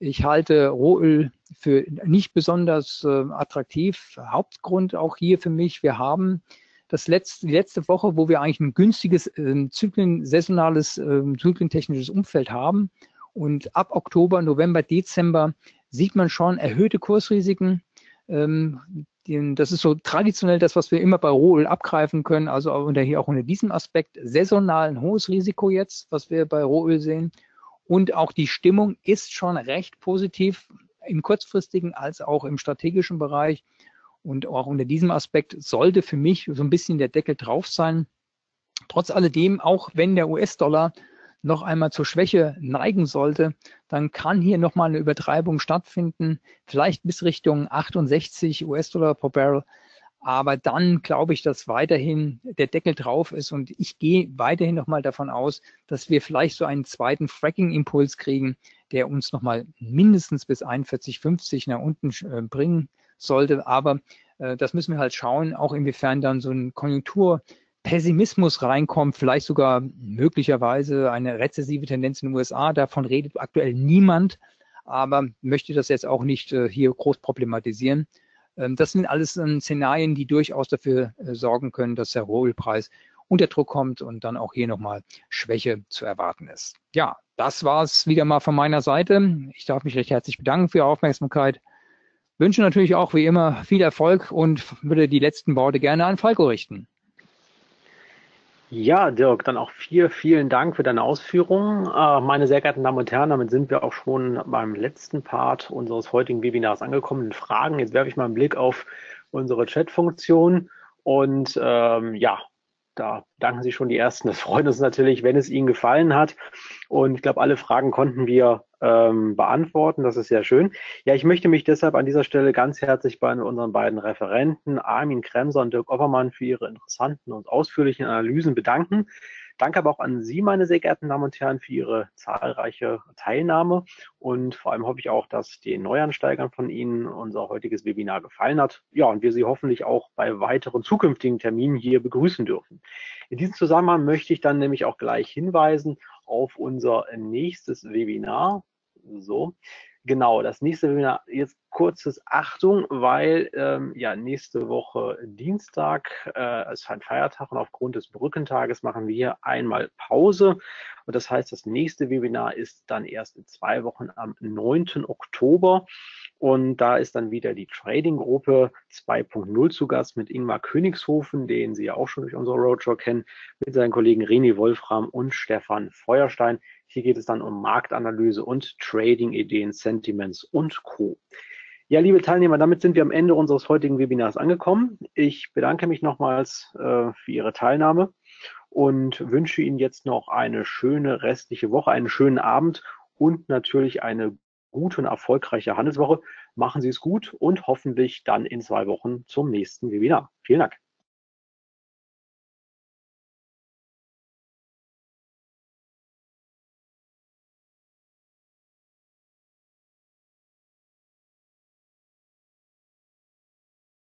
ich halte Rohöl für nicht besonders äh, attraktiv. Hauptgrund auch hier für mich, wir haben das letzte, die letzte Woche, wo wir eigentlich ein günstiges äh, Zyklen, saisonales, äh, zyklentechnisches Umfeld haben. Und ab Oktober, November, Dezember sieht man schon erhöhte Kursrisiken. Ähm, das ist so traditionell das, was wir immer bei Rohöl abgreifen können. Also unter hier auch unter diesem Aspekt saisonal ein hohes Risiko jetzt, was wir bei Rohöl sehen. Und auch die Stimmung ist schon recht positiv im kurzfristigen als auch im strategischen Bereich. Und auch unter diesem Aspekt sollte für mich so ein bisschen der Deckel drauf sein. Trotz alledem, auch wenn der US-Dollar noch einmal zur Schwäche neigen sollte, dann kann hier nochmal eine Übertreibung stattfinden, vielleicht bis Richtung 68 US-Dollar pro Barrel. Aber dann glaube ich, dass weiterhin der Deckel drauf ist und ich gehe weiterhin nochmal davon aus, dass wir vielleicht so einen zweiten Fracking-Impuls kriegen, der uns nochmal mindestens bis 41,50 nach unten äh, bringen sollte. Aber äh, das müssen wir halt schauen, auch inwiefern dann so ein Konjunktur Pessimismus reinkommt, vielleicht sogar möglicherweise eine rezessive Tendenz in den USA. Davon redet aktuell niemand, aber möchte das jetzt auch nicht äh, hier groß problematisieren. Ähm, das sind alles ähm, Szenarien, die durchaus dafür äh, sorgen können, dass der Rohölpreis unter Druck kommt und dann auch hier nochmal Schwäche zu erwarten ist. Ja, das war es wieder mal von meiner Seite. Ich darf mich recht herzlich bedanken für Ihre Aufmerksamkeit. Wünsche natürlich auch wie immer viel Erfolg und würde die letzten Worte gerne an Falco richten. Ja, Dirk, dann auch vielen, vielen Dank für deine Ausführungen. Äh, meine sehr geehrten Damen und Herren, damit sind wir auch schon beim letzten Part unseres heutigen Webinars angekommen. In Fragen. Jetzt werfe ich mal einen Blick auf unsere Chat-Funktion und ähm, ja, da danken Sie schon die ersten. Das freut uns natürlich, wenn es Ihnen gefallen hat. Und ich glaube, alle Fragen konnten wir ähm, beantworten. Das ist sehr schön. Ja, ich möchte mich deshalb an dieser Stelle ganz herzlich bei unseren beiden Referenten, Armin Kremser und Dirk Oppermann, für ihre interessanten und ausführlichen Analysen bedanken. Danke aber auch an Sie, meine sehr geehrten Damen und Herren, für Ihre zahlreiche Teilnahme. Und vor allem hoffe ich auch, dass den Neuansteigern von Ihnen unser heutiges Webinar gefallen hat. Ja, und wir Sie hoffentlich auch bei weiteren zukünftigen Terminen hier begrüßen dürfen. In diesem Zusammenhang möchte ich dann nämlich auch gleich hinweisen auf unser nächstes Webinar. So, Genau, das nächste Webinar, jetzt kurzes Achtung, weil ähm, ja nächste Woche Dienstag äh, ist ein Feiertag und aufgrund des Brückentages machen wir hier einmal Pause. Und das heißt, das nächste Webinar ist dann erst in zwei Wochen am 9. Oktober. Und da ist dann wieder die Trading-Gruppe 2.0 zu Gast mit Ingmar Königshofen, den Sie ja auch schon durch unsere Roadshow kennen, mit seinen Kollegen Reni Wolfram und Stefan Feuerstein. Hier geht es dann um Marktanalyse und Trading-Ideen, Sentiments und Co. Ja, liebe Teilnehmer, damit sind wir am Ende unseres heutigen Webinars angekommen. Ich bedanke mich nochmals äh, für Ihre Teilnahme und wünsche Ihnen jetzt noch eine schöne restliche Woche, einen schönen Abend und natürlich eine gute und erfolgreiche Handelswoche. Machen Sie es gut und hoffentlich dann in zwei Wochen zum nächsten Webinar. Vielen Dank.